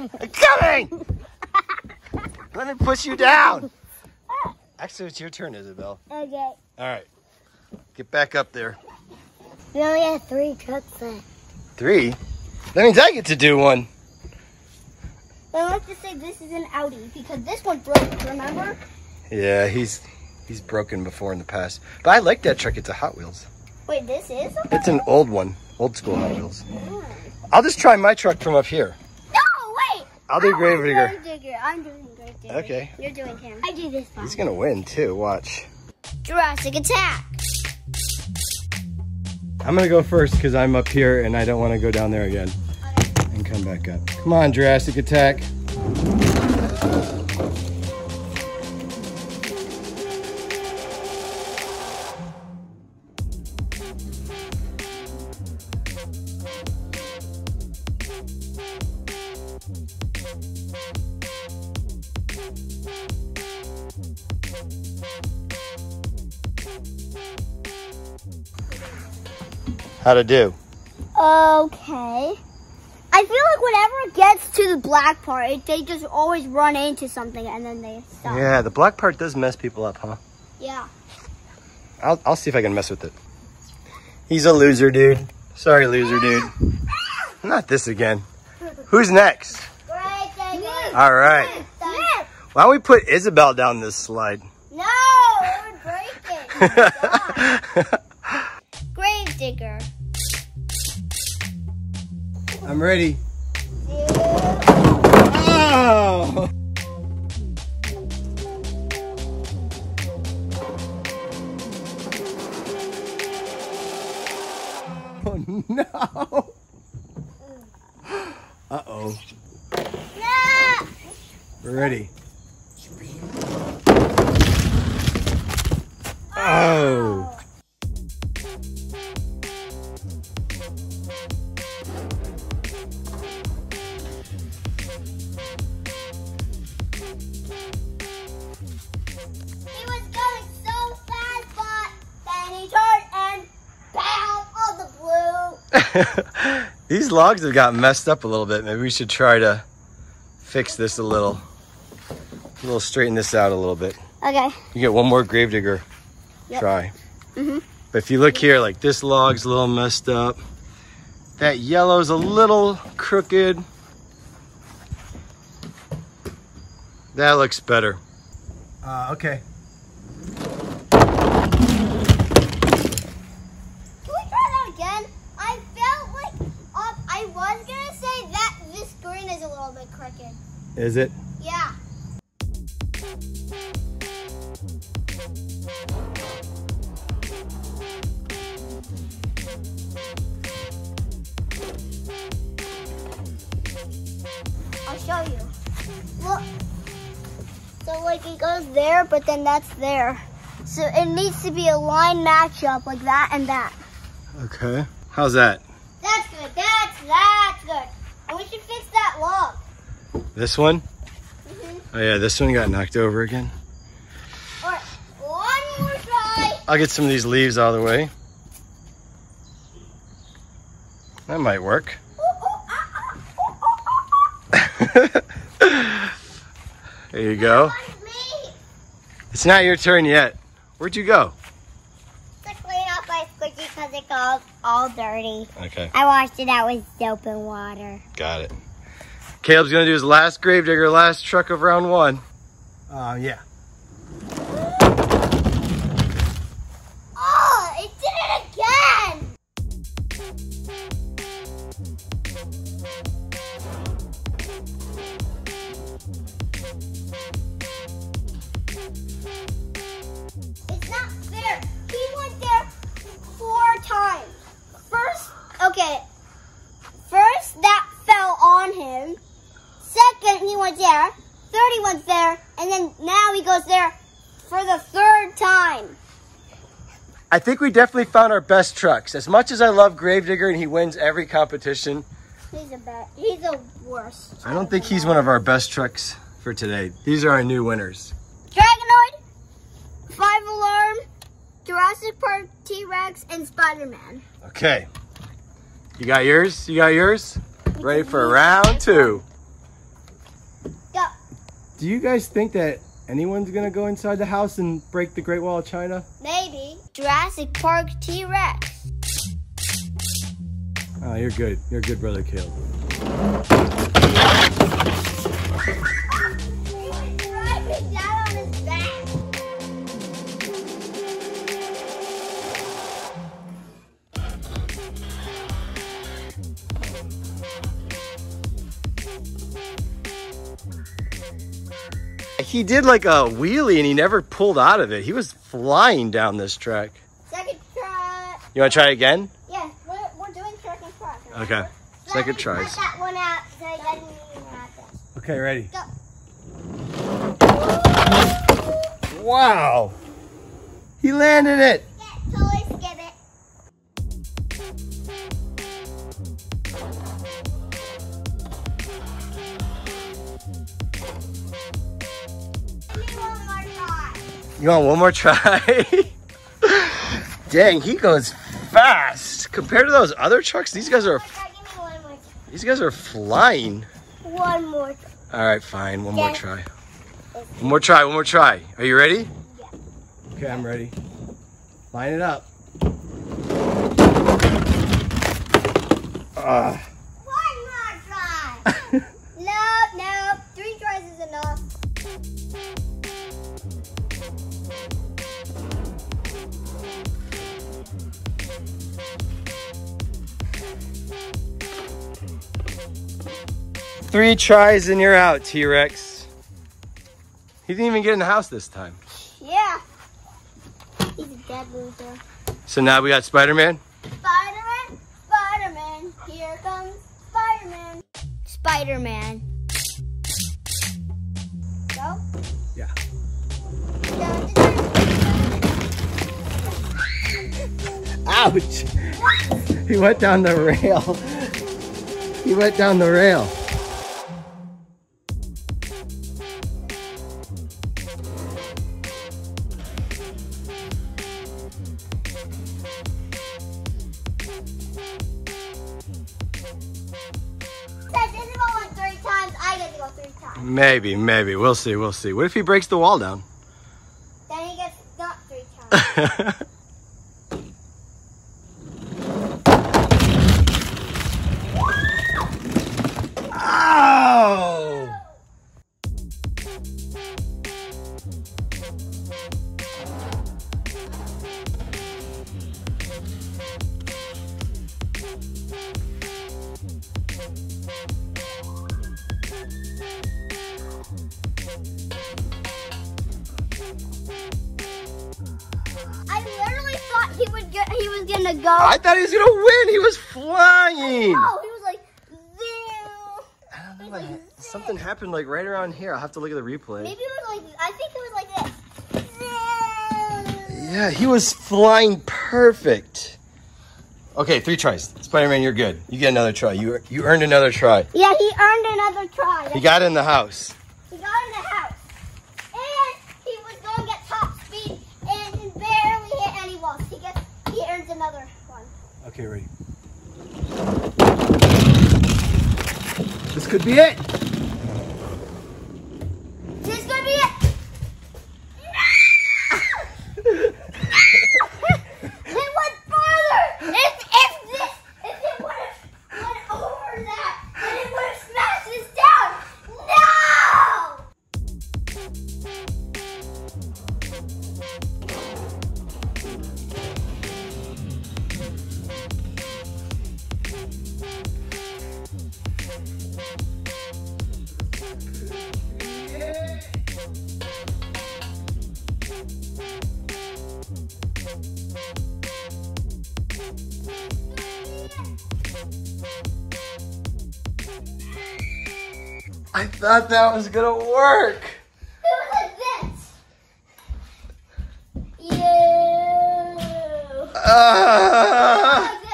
I'm coming! Let me push you down. Actually, it's your turn, Isabel. Okay. All right. Get back up there. We only have three trucks left. Three? That means I get to do one. Then let's just say this is an Audi because this one broke, remember? Yeah, he's he's broken before in the past. But I like that truck. It's a Hot Wheels. Wait, this is? It's an old one. Old school Hot Wheels. Hmm. I'll just try my truck from up here. No, wait! I'll do I Grave Digger. Digger. I'm doing Grave Digger. Okay. You're doing him. I do this one. He's gonna win too. Watch. Jurassic Attack. I'm gonna go first because I'm up here and I don't want to go down there again and come back up. Come on, Jurassic Attack. How to do? Okay. I feel like whenever it gets to the black part, it, they just always run into something and then they stop. Yeah, the black part does mess people up, huh? Yeah. I'll, I'll see if I can mess with it. He's a loser, dude. Sorry, loser, dude. Not this again. Who's next? Grave. All right. Smith. Why don't we put Isabel down this slide? No, it would break it. Grave digger. I'm ready. Oh! Oh no! Uh oh. No. We're ready. Oh! These logs have got messed up a little bit. Maybe we should try to fix this a little. A little straighten this out a little bit. Okay. You get one more gravedigger Yep. try. Mhm. But if you look here, like this log's a little messed up. That yellow's a little crooked. That looks better. Uh, okay. Can we try that again? I felt like um, I was gonna say that this green is a little bit crooked. Is it? Yeah. I'll show you. Look. So like it goes there, but then that's there. So it needs to be a line matchup like that and that. Okay. How's that? That's good. That's that's good. And we should fix that log. This one? Mhm. Oh yeah, this one got knocked over again. Right, one more try. I'll get some of these leaves out of the way. That might work. There you go. That was me. It's not your turn yet. Where'd you go? To clean up my squishy because it got all dirty. Okay, I washed it out with soap and water. got it. Caleb's gonna do his last gravedigger, last truck of round one. Uh, yeah. Oh, it I think we definitely found our best trucks. As much as I love Gravedigger and he wins every competition, He's a bad. He's the worst. I don't think he's one of our best trucks for today. These are our new winners. Dragonoid, Five Alarm, Jurassic Park T-Rex, and Spider-Man. Okay. You got yours? You got yours? Ready for round two. Go. Do you guys think that anyone's gonna go inside the house and break the Great Wall of China? Maybe. Jurassic Park T-Rex. Oh, you're good. You're good brother, Caleb. He did like a wheelie and he never pulled out of it. He was flying down this track. Second try. You wanna try again? Yeah, we're, we're doing second try. Okay. Let Second me tries. Cut that one out so it doesn't even happen. Okay, ready. Go. Wow. He landed it. Yeah, totally You want one more try? Dang, he goes fast. Compared to those other trucks, these guys are One more try, give me one more these guys are flying. One more try. All right, fine. One more try. One more try. One more try. Are you ready? Yeah. Okay, I'm ready. Line it up. Ah. One more try. Three tries and you're out, T-Rex. He didn't even get in the house this time. Yeah. He's a dead loser. So now we got Spider-Man. Spider-Man, Spider-Man, here comes Spider-Man. Spider-Man. Go. Yeah. Ouch! He went down the rail. He went down the rail. Said Isabel went three times, I get to go three times. Maybe, maybe. We'll see, we'll see. What if he breaks the wall down? Then he gets not three times. Here. I'll have to look at the replay. Maybe it was like I think it was like this. Yeah, he was flying perfect. Okay, three tries. Spider-Man, you're good. You get another try. You you earned another try. Yeah, he earned another try. He got in the house. He got in the house. And he was going to get top speed and he barely hit any walls. He gets he earns another one. Okay, ready. This could be it. Thought that was gonna work. It was like this. You. Like this.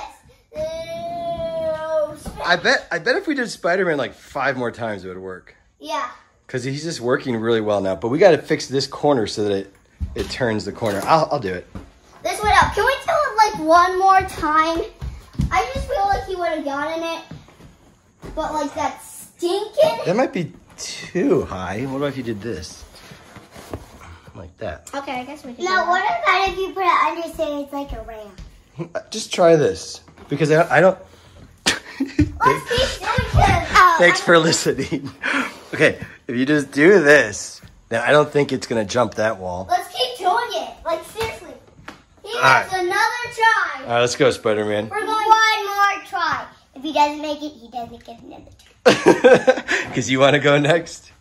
I bet I bet if we did Spider-Man like five more times it would work. Yeah. Cause he's just working really well now. But we gotta fix this corner so that it it turns the corner. I'll I'll do it. This one up. Can we do it like one more time? I just feel like he would have gotten it. But like that stinking. That might be too high. What about if you did this? Like that. Okay, I guess we can. Now, what about if you put it under so it's like a ramp? Uh, just try this. Because I, I don't Let's keep doing this. Thanks for listening. Okay, if you just do this, then I don't think it's gonna jump that wall. Let's keep doing it. Like seriously. He Alright. gets another try. Alright, let's go, Spider-Man. We're going one more try. If he doesn't make it, he doesn't get another try. Because you want to go next?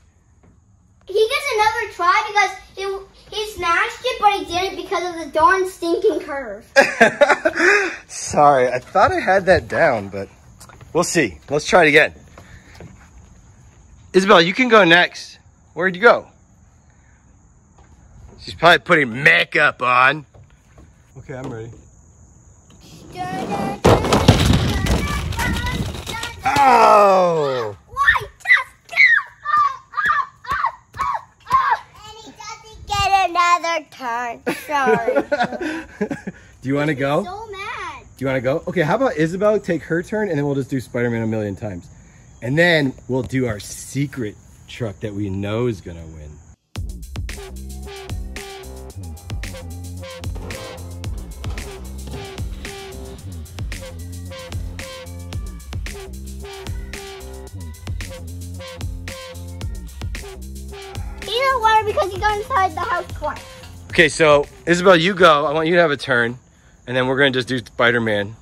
He gets another try because he, he smashed it, but he did it because of the darn stinking curve. Sorry, I thought I had that down, but we'll see. Let's try it again. Isabel, you can go next. Where'd you go? She's probably putting makeup on. Okay, I'm ready. Oh! Why? Just go! And he doesn't get another turn. Sorry. Do you want to go? So mad. Do you want to go? Okay, how about Isabel take her turn and then we'll just do Spider-Man a million times. And then we'll do our secret truck that we know is going to win. He didn't want it because he got inside the house twice. Okay, so Isabel, you go. I want you to have a turn. And then we're going to just do Spider-Man.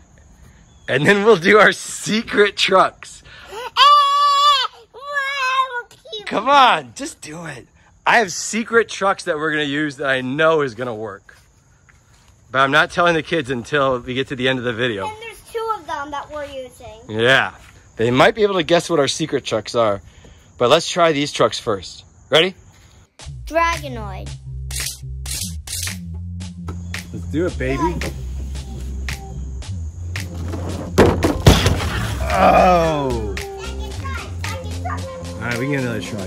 And then we'll do our secret trucks. Eh, Come on, just do it. I have secret trucks that we're going to use that I know is going to work. But I'm not telling the kids until we get to the end of the video. And there's two of them that we're using. Yeah. They might be able to guess what our secret trucks are. But let's try these trucks first. Ready? Dragonoid. Let's do it, baby. Oh! All right, we can get another try.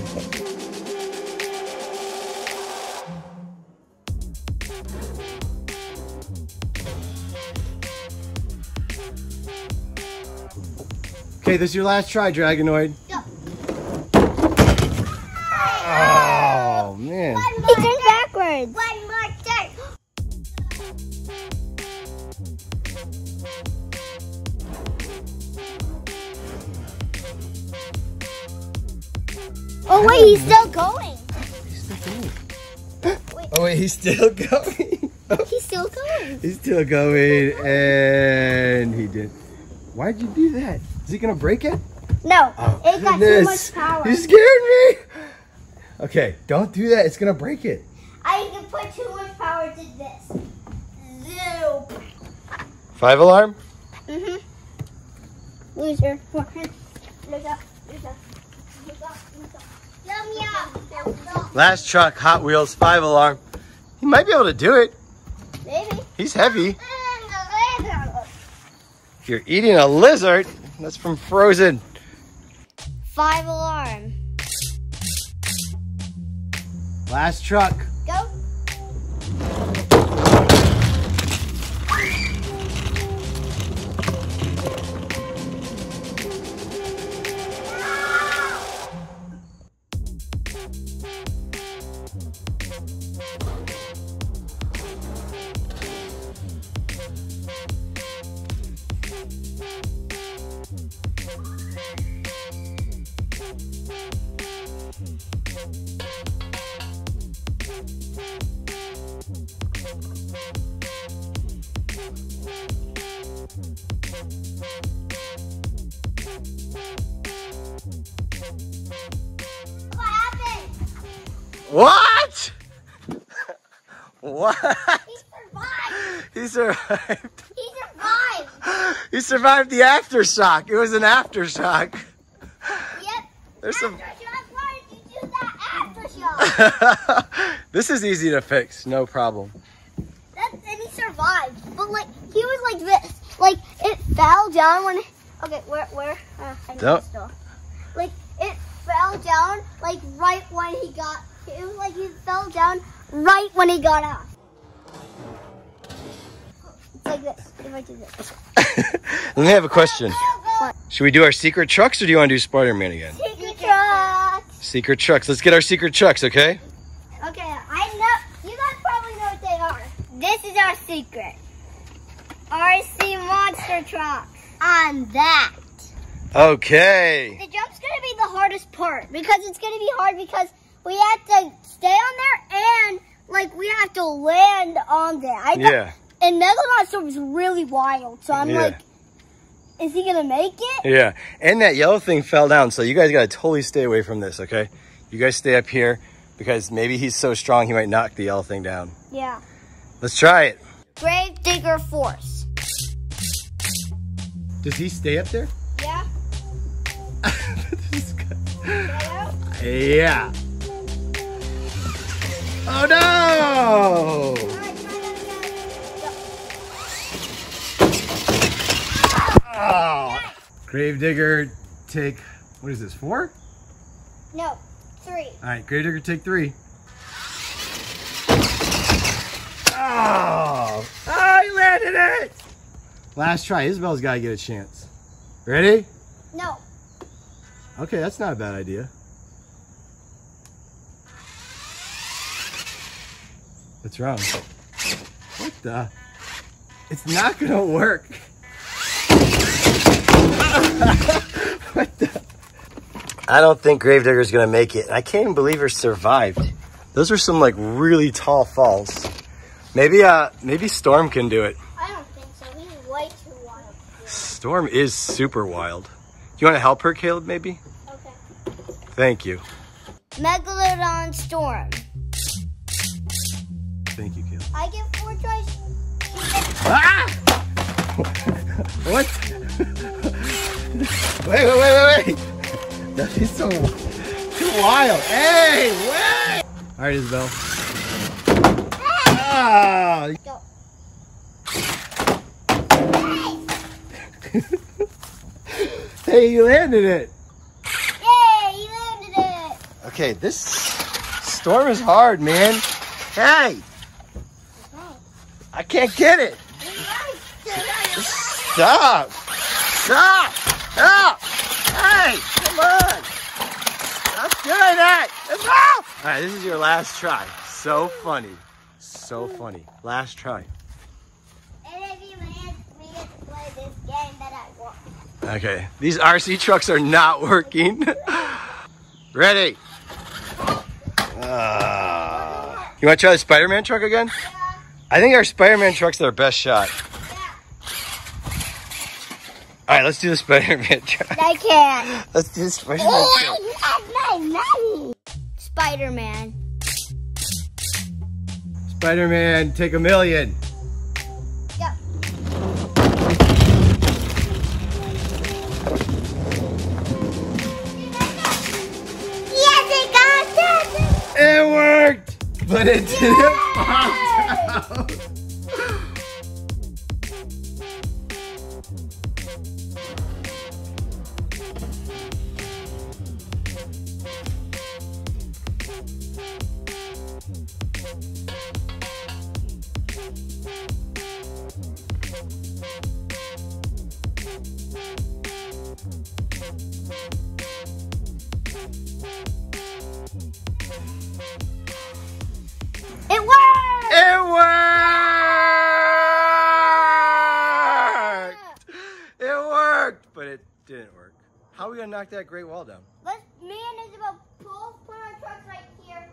Okay, this is your last try, Dragonoid. Oh, man. He turned backwards. One more turn. Oh, oh wait, he's still going. Oh, wait, he's still going. He's still going. He's still going, and he did. Why'd you do that? Is he gonna break it? No, Oh, it got too much power. You scared me. Okay, don't do that. It's gonna break it. I can put too much power to this. Zoop. Five alarm. Mm-hmm. Loser. Look up. Look up. Look up. Look up. Yum yum. Last truck, Hot Wheels, five alarm. He might be able to do it. Maybe. He's heavy. If you're eating a lizard, that's from Frozen. Five alarm. Last truck. What? He survived. He survived. He survived. He survived the aftershock. It was an aftershock. Yep. There's some Why did you do that Aftershock this is easy to fix, no problem. That, and he survived. But like he was like this. Like it fell down when Okay, where where uh, I know Don't- still. Like it fell down like right when he got it was like he fell down right when he got out. It's like this. If I do this. Let me have a question. What? Should we do our secret trucks or do you want to do Spider-Man again? Secret truck. Secret trucks. Let's get our secret trucks, okay? Okay, I know. You guys probably know what they are. This is our secret. RC monster truck. On that. Okay. The jump's gonna be the hardest part because it's gonna be hard because we have to stay on there and like we have to land on there. I got- Yeah. And Megalodon was really wild, so I'm Yeah. like, is he gonna make it? Yeah. And that yellow thing fell down, so you guys got to totally stay away from this, okay? You guys stay up here because maybe he's so strong he might knock the yellow thing down. Yeah. Let's try it. Grave Digger Force. Does he stay up there? Yeah. yeah. Oh no! Oh. Grave Digger, take, what is this, four? No, three. All right, Grave Digger, take three. Oh, oh, he landed it! Last try, Isabel's got to get a chance. Ready? No. Okay, that's not a bad idea. What's wrong? What the? It's not gonna work. what the? I don't think Grave Digger's gonna make it. I can't even believe her survived. Those are some like really tall falls. Maybe uh maybe Storm can do it. I don't think so. He's way too wild. Storm is super wild. You want to help her, Caleb? Maybe. Okay. Thank you. Megalodon Storm. Thank you, Caleb. I get four tries. Ah! what? wait, wait, wait, wait, wait. That is so too wild. Hey, wait! All right, Isabel. Ah! Go. Hey, you landed it. Yay! He landed it. Okay, this storm is hard, man. Hey, I can't get it. Stop! Stop! Stop! Hey, come on! Stop doing that! All right, this is your last try. So funny. So funny. Last try. Okay, these RC trucks are not working. Ready? Ah. you want to try the Spider-Man truck again? I think our Spider-Man truck's our best shot. All right, let's do the Spider-Man truck. I can't. Let's do the Spider-Man truck. Spider Man. Spider-Man, take a million. But it didn't pop out. Didn't work. How are we gonna knock that great wall down? Let's me and Isabel pull put our trucks right here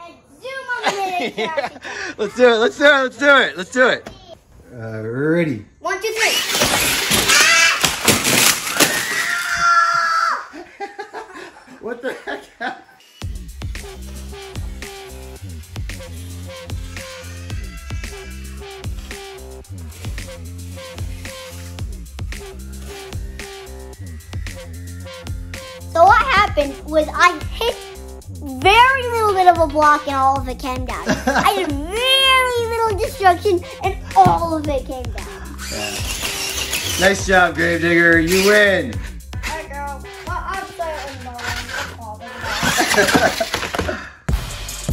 and zoom on the minute. Yeah. Let's do it, let's do it, let's do it, let's do it. Uh, ready. One, two, three. What the heck happened? So what happened was I hit very little bit of a block and all of it came down. I did very little destruction and all of it came down. Nice job, Grave Digger. You win. Alright, girl. I'm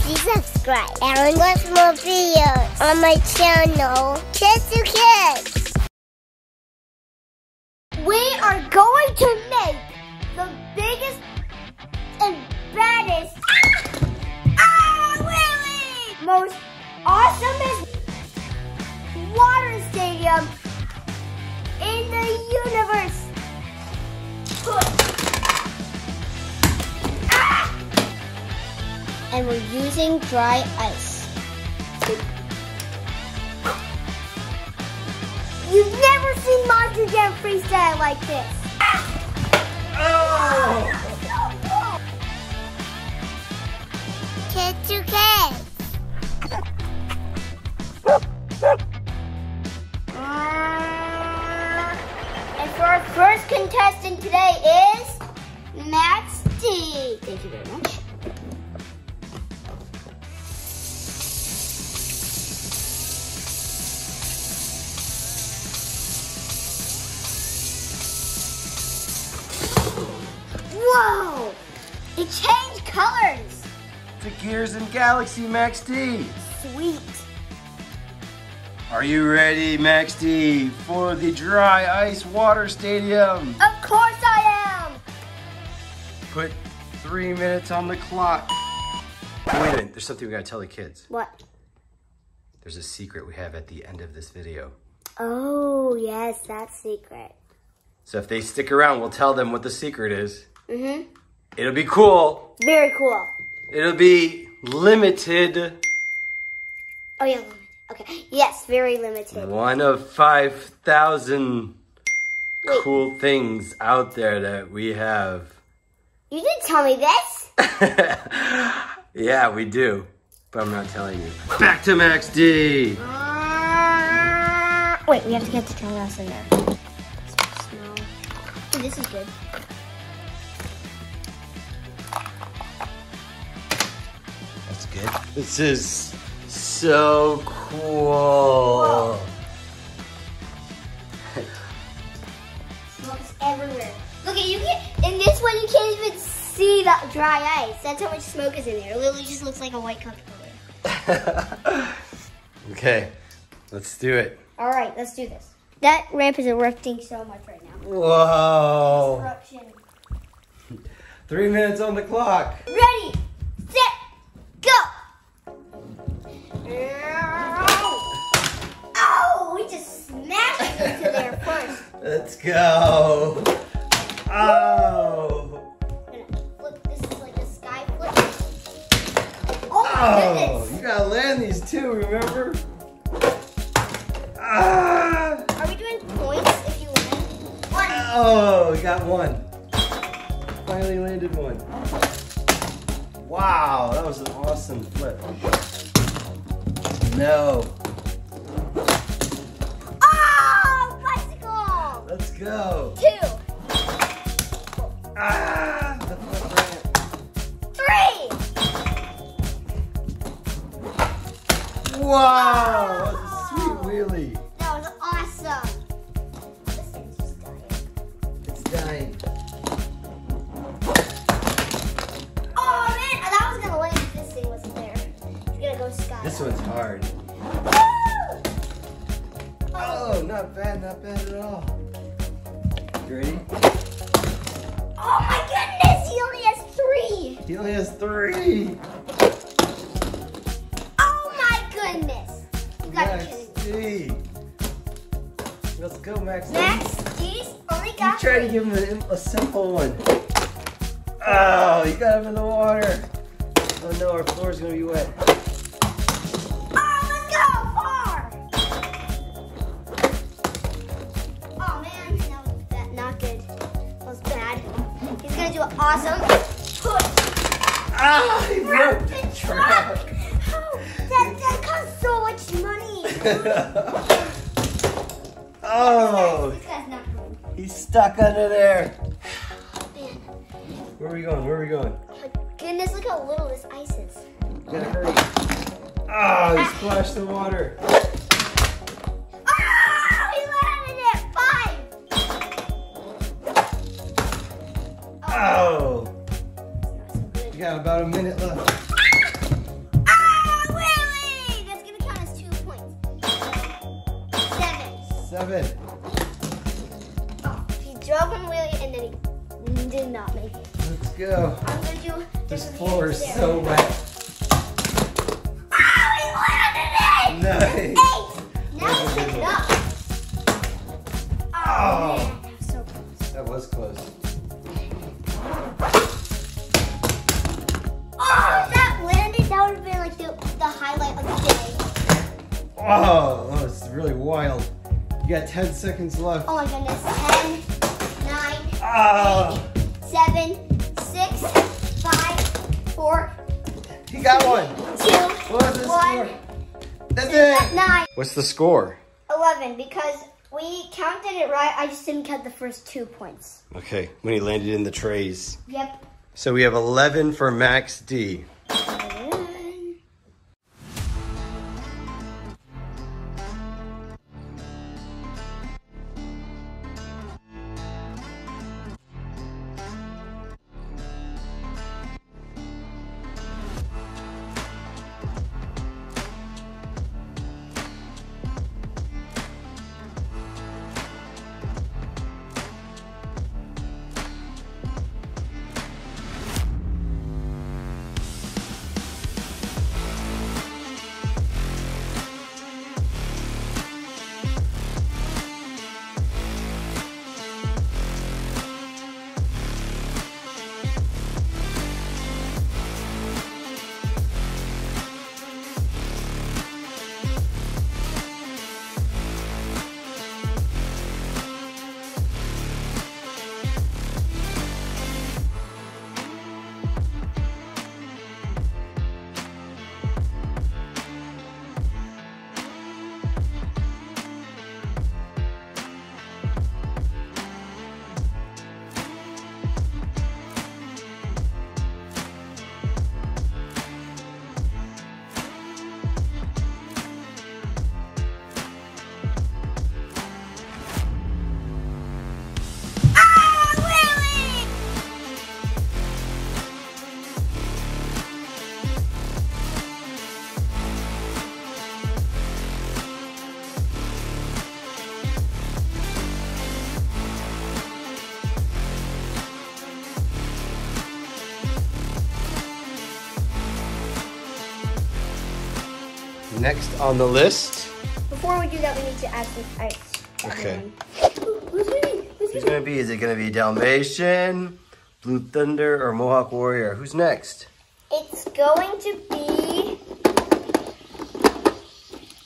Please subscribe and watch more videos on my channel. Kids to Kids. Using dry ice. You've never seen Monster Jam freestyle like this. Oh! Kids to Kids. Galaxy Max D. Sweet. Are you ready, Max D, for the dry ice water stadium? Of course I am. Put three minutes on the clock. Wait a minute, there's something we gotta tell the kids. What? There's a secret we have at the end of this video. Oh, yes, that's secret. So if they stick around, we'll tell them what the secret is. Mm-hmm. It'll be cool. Very cool. It'll be limited. Oh, yeah, limited. Okay. Yes, very limited. One of 5,000 cool things out there that we have. You didn't tell me this. yeah, we do. But I'm not telling you. Back to Max D. Wait, we have to get the dry ice in there. This is good. That's. This is so cool. Smoke is everywhere. Look at you can in this one you can't even see the dry ice. That's how much smoke is in there. It literally just looks like a white Coca-Cola. okay, let's do it. All right, let's do this. That ramp is erupting so much right now. Whoa. Eruption. Three minutes on the clock. Ready, Oh, we just smashed it into there first. Let's go. Oh. Is like a sky flip. Oh Oh, you gotta land these two, remember? Ah. Are we doing points if you win? One. Oh, we got one. Finally landed one. Wow, that was an awesome flip. No. Oh, bicycle. Let's go. Two, Ah, the flip ramp. three. Wow, the score? eleven. Because we counted it right, I just didn't count the first two points. Okay, when he landed in the trays. Yep. So we have 11 for Max D. on the list. Before we do that, we need to add some ice. Okay. Ooh, Who's winning? Who's Who's gonna be? Is it gonna be Dalmatian, Blue Thunder, or Mohawk Warrior? Who's next? It's going to be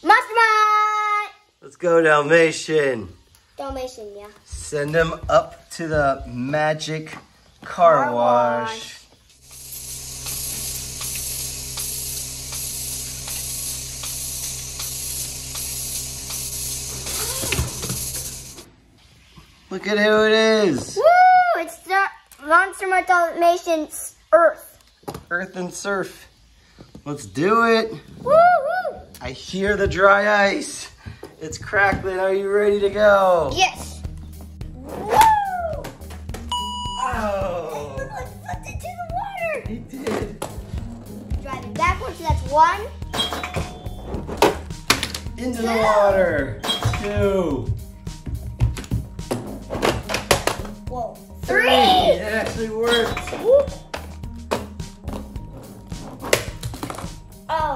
Mastermind! Let's go, Dalmatian. Dalmatian, yeah. Send them up to the magic car, Car wash. wash. Look at who it is. Woo! It's the Monster Mutt Dalmatian's Earth. Earth and Surf. Let's do it. Woo woo! I hear the dry ice. It's crackling. Are you ready to go? Yes!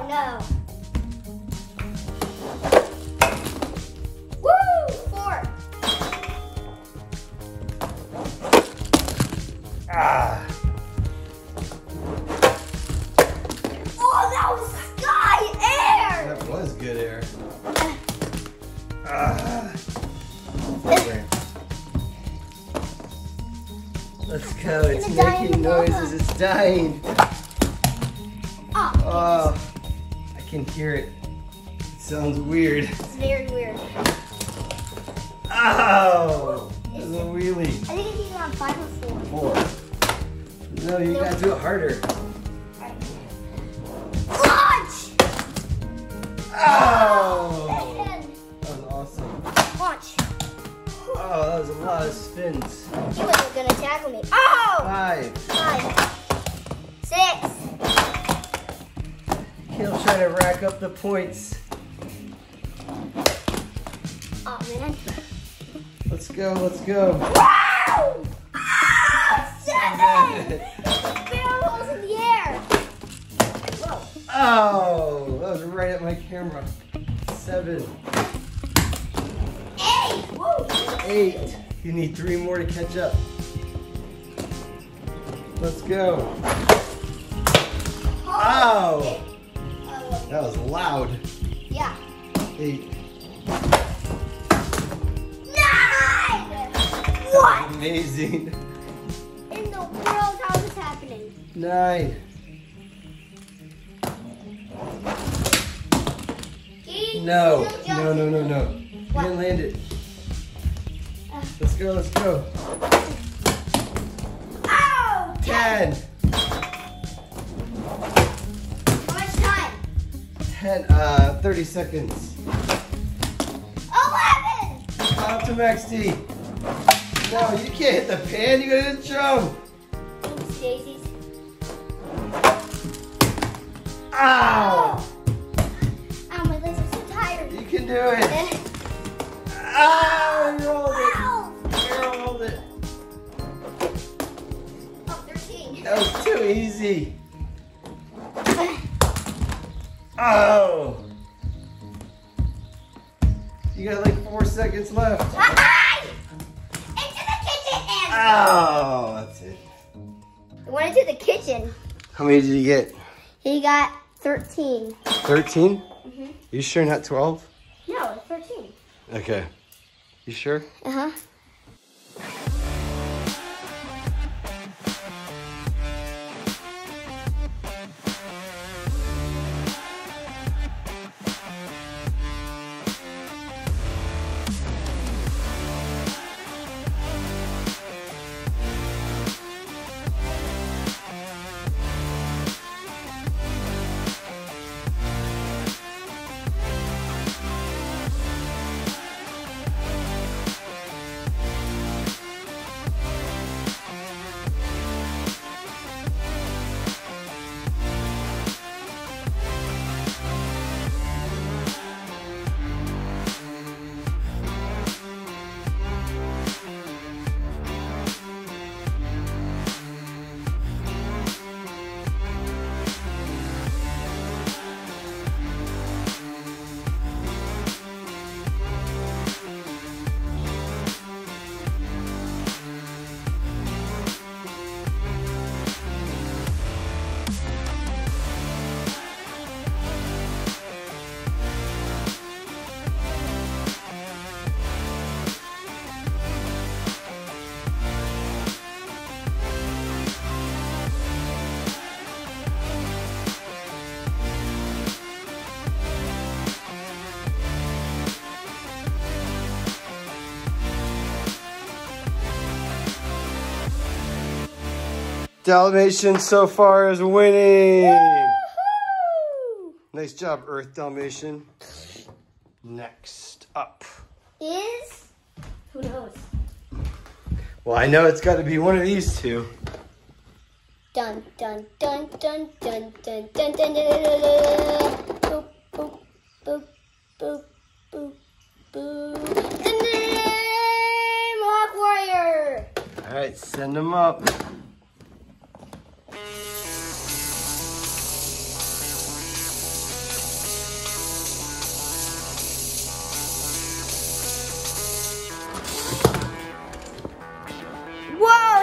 No. 13. 13? Mhm. You sure not 12? No, it's 13. Okay. You sure? Uh Dalmatian so far is winning. Woohoo! Nice job, Earth Dalmatian. Next up. Is who knows? Well, I know it's got to be one of these two. Dun dun dun dun dun dun dun dun dun dun dun dun. Boop boop boop boop boop boop. Dun, dun, Mohawk Warrior. All right, send them up.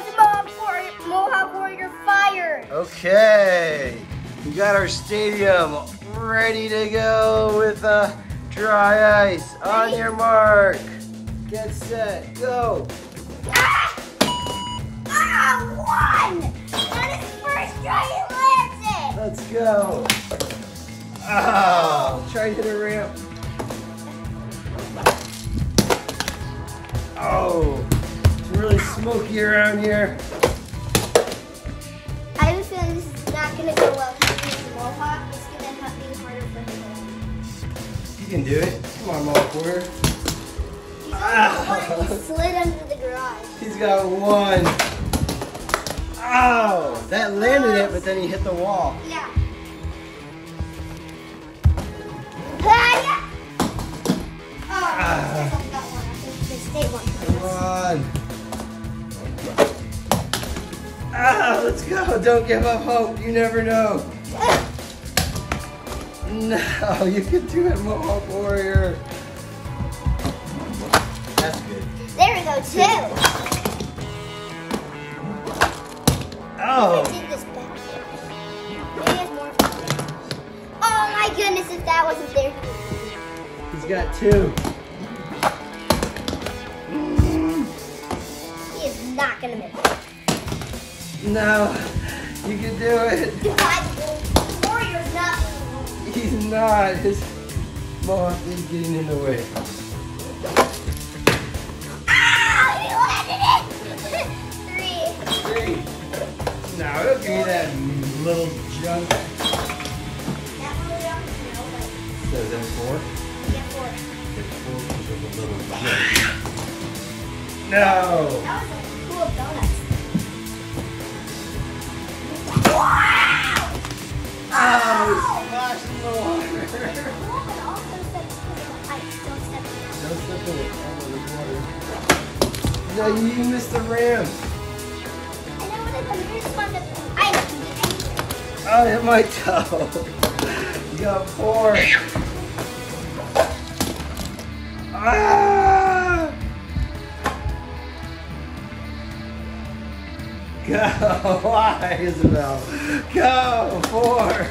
Whoa! Mohawk Warrior. Mohawk Warrior fired. Okay, we got our stadium ready to go with uh, dry ice. On your mark, get set, go. Ah! Ah! One. On his first try, he lands it. Let's go. Oh, try to hit a ramp. Oh, really smoky around here. I have a feeling this is not gonna go well. He's using Mohawk. It's gonna have be harder for him. can do it. Come on, Mohawk Warrior. He slid under the garage. He's got one. Oh, that landed it, but then he hit the wall. Yeah. Ah. Oh, think that let's go. Don't give up hope. You never know. No, you can do it, Mohawk Warrior. That's good. There we go, two. Oh, Take this back. Maybe he has more. Oh my goodness, if that wasn't there. he's got two. No, you can do it. Warrior's not. He's not. His Mohawk is getting in the way. Ah, he landed it. Three. Three. No, don't give me that little junk. That one was up. No, but So then four? yeah, four. Four because of the little junk. No. No, you missed the rim. I hit my toe. You got four. Ah! Go! Why, Isabel? Go! Four!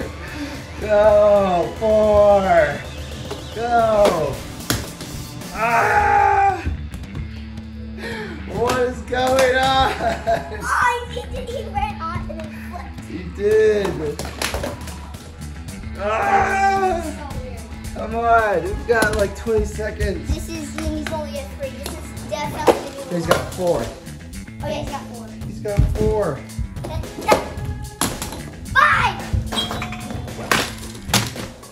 Go! Four! Go! Ah! What is going on? Oh, he did. He ran on and then flipped. You did! Ah! So. Come on, we've got like 20 seconds. This is he's only at three. This is definitely. He's got four. Oh yeah, he's got four. Got four. Five.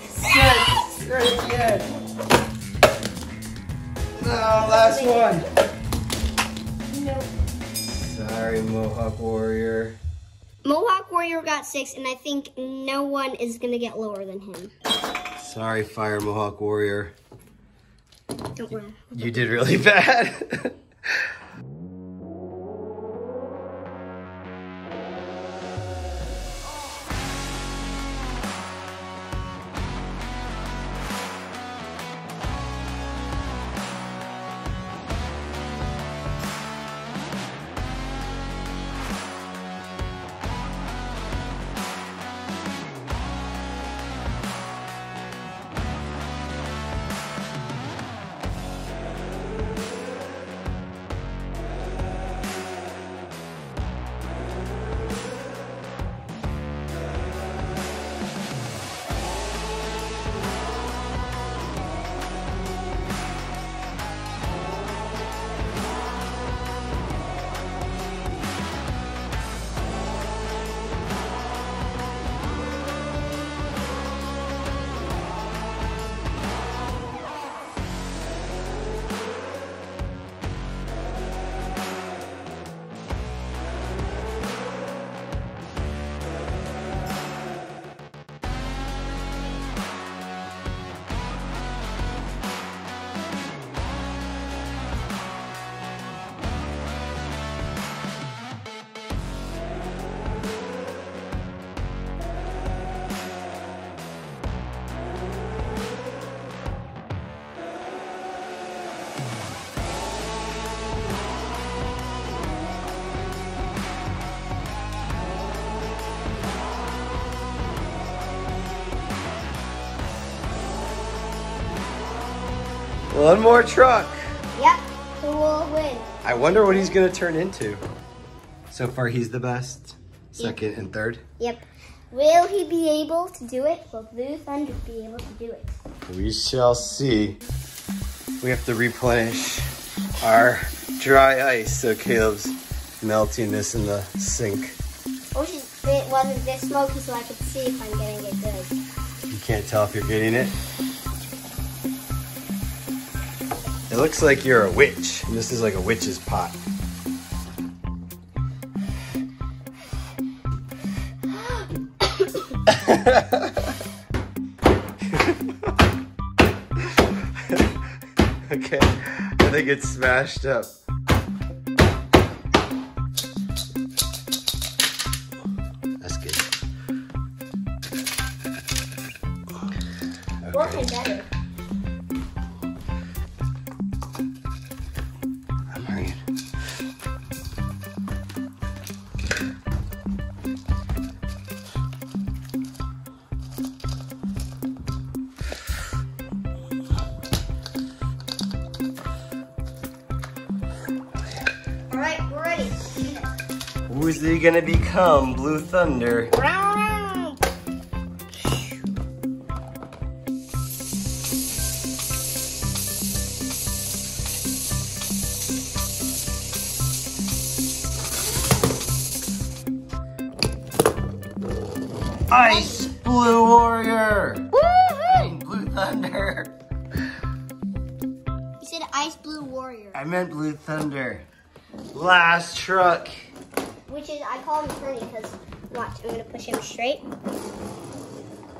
Six! Right at the end. No, last one. Nope. Sorry, Mohawk Warrior. Mohawk Warrior got six, and I think no one is gonna get lower than him. Sorry, Fire Mohawk Warrior. Don't worry. You did really bad. One more truck. Yep. Who will win? I wonder what he's going to turn into. So far, he's the best. Second and third. Yep. Will he be able to do it? Will Blue Thunder be able to do it? We shall see. We have to replenish our dry ice. So Caleb's melting this in the sink. I wish it wasn't this smoky so I could see if I'm getting it good. You can't tell if you're getting it. It looks like you're a witch. This is like a witch's pot. okay, I think it's smashed up. That's good. Working better. He? Blue Thunder. Ice Blue Warrior. I mean, Blue Thunder. You said Ice Blue Warrior, I meant Blue Thunder. Last truck. Which is I call him Fernie because watch, I'm gonna push him straight.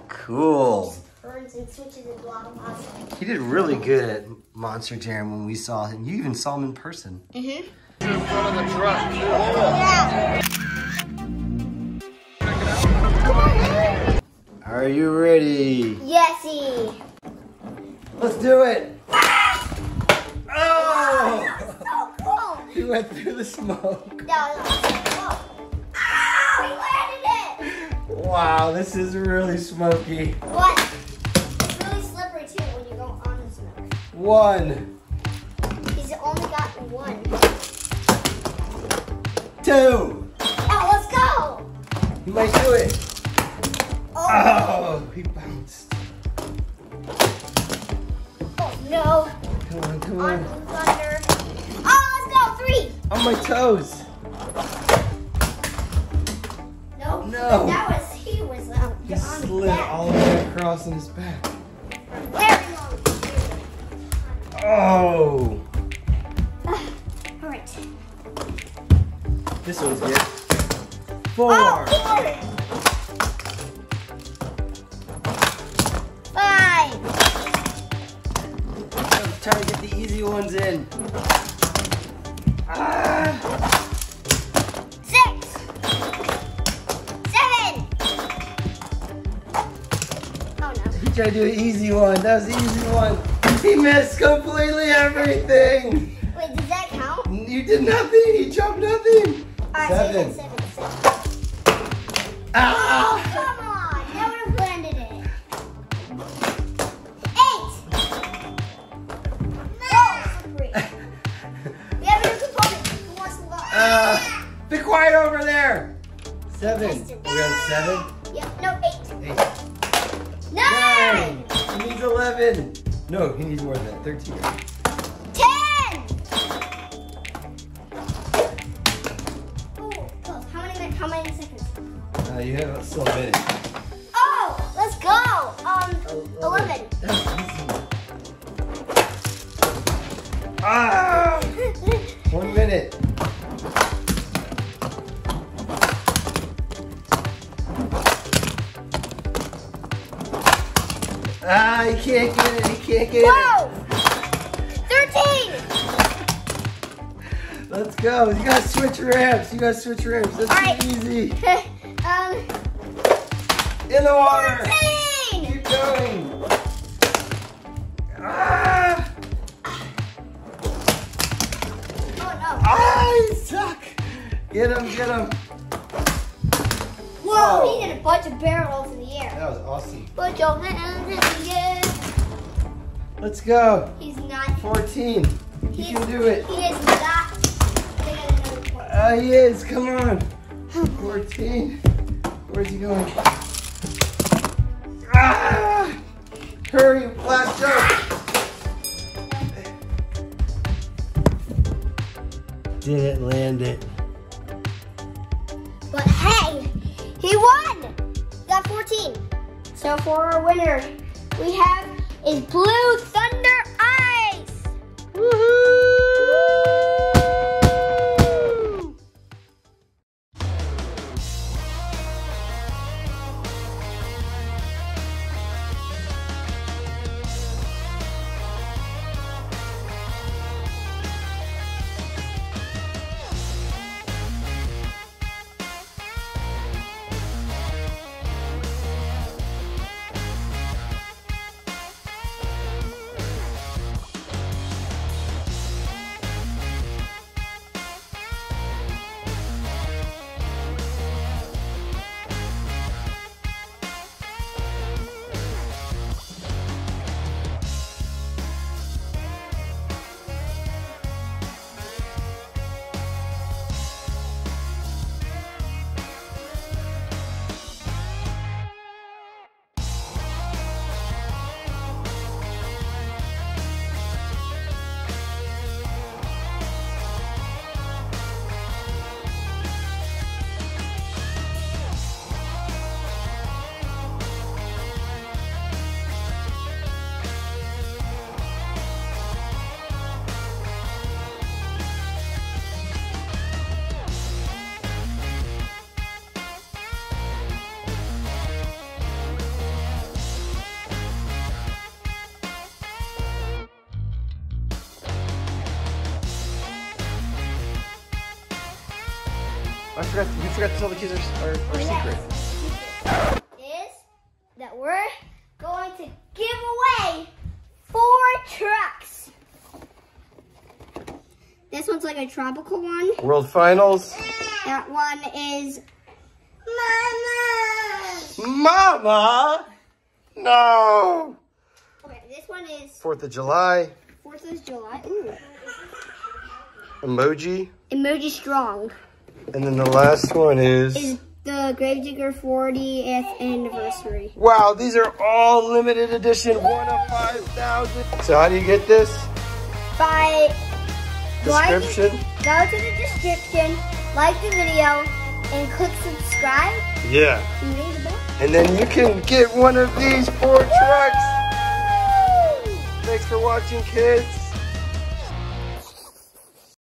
Cool. Turns and switches and blah blah blah. He did really good at Monster Jam when we saw him. You even saw him in person. Mhm. In front of the truck. Yeah. Are you ready? Yesy. Let's do it. Oh! So cool. He went through the smoke. Wow, this is really smoky. What? It's really slippery too when you go on the snow. One, He's only got one. two. Oh, let's go. He might do it. Oh, Oh, he bounced. oh no. Come on, come On on. Thunder. Oh, let's go. Three. On my toes. No. No. That was, he was He on slid that. all the way across on his back. Very long. Oh, All right. this one's good. Four. Oh, four. Five. I'm trying to get the easy ones in. Tried to do an easy one. That was the easy one. He missed completely everything. Wait, did that count? You did nothing. He jumped nothing. All right, Seven. seven. Seven. Seven. Ah. Come on, that would have landed it. Eight. Slippery. We have a component. Who wants to go? Uh, be quiet over there. Seven. We're on seven. 11. No, he needs more than that. 13. 10! Ooh, close. How many, how many seconds? Uh, you have still a minute. Go. You gotta switch ramps. You gotta switch ramps. That's right. easy. um, In the water. fourteen. Keep going. Ah! Oh no. Ah, you suck. Get him, get him. Whoa, Oh. he did a bunch of barrels in the air. That was awesome. Put your hands in the air. Let's go. He's not. 14. He You can do it. He is not another point. Ah, he is. Come on. 14. Where's he going? Ah! Hurry, last jump. Didn't land it. But hey, he won. Got 14. So for our winner, we have is Blue tell the kids our, our, our secret. Is that we're going to give away four trucks. This one's like a tropical one. World Finals. That one is Mama. Mama. No. Okay, this one is Fourth of July. Fourth of July. Ooh. Emoji. Emoji Strong And then the last one is. is the Grave Digger 40th anniversary. Wow, these are all limited edition, one of 5,000. So how do you get this? By Description? go to the description, like the video, and click subscribe. Yeah. And ring the bell. And then you can get one of these four trucks. Thanks for watching, kids.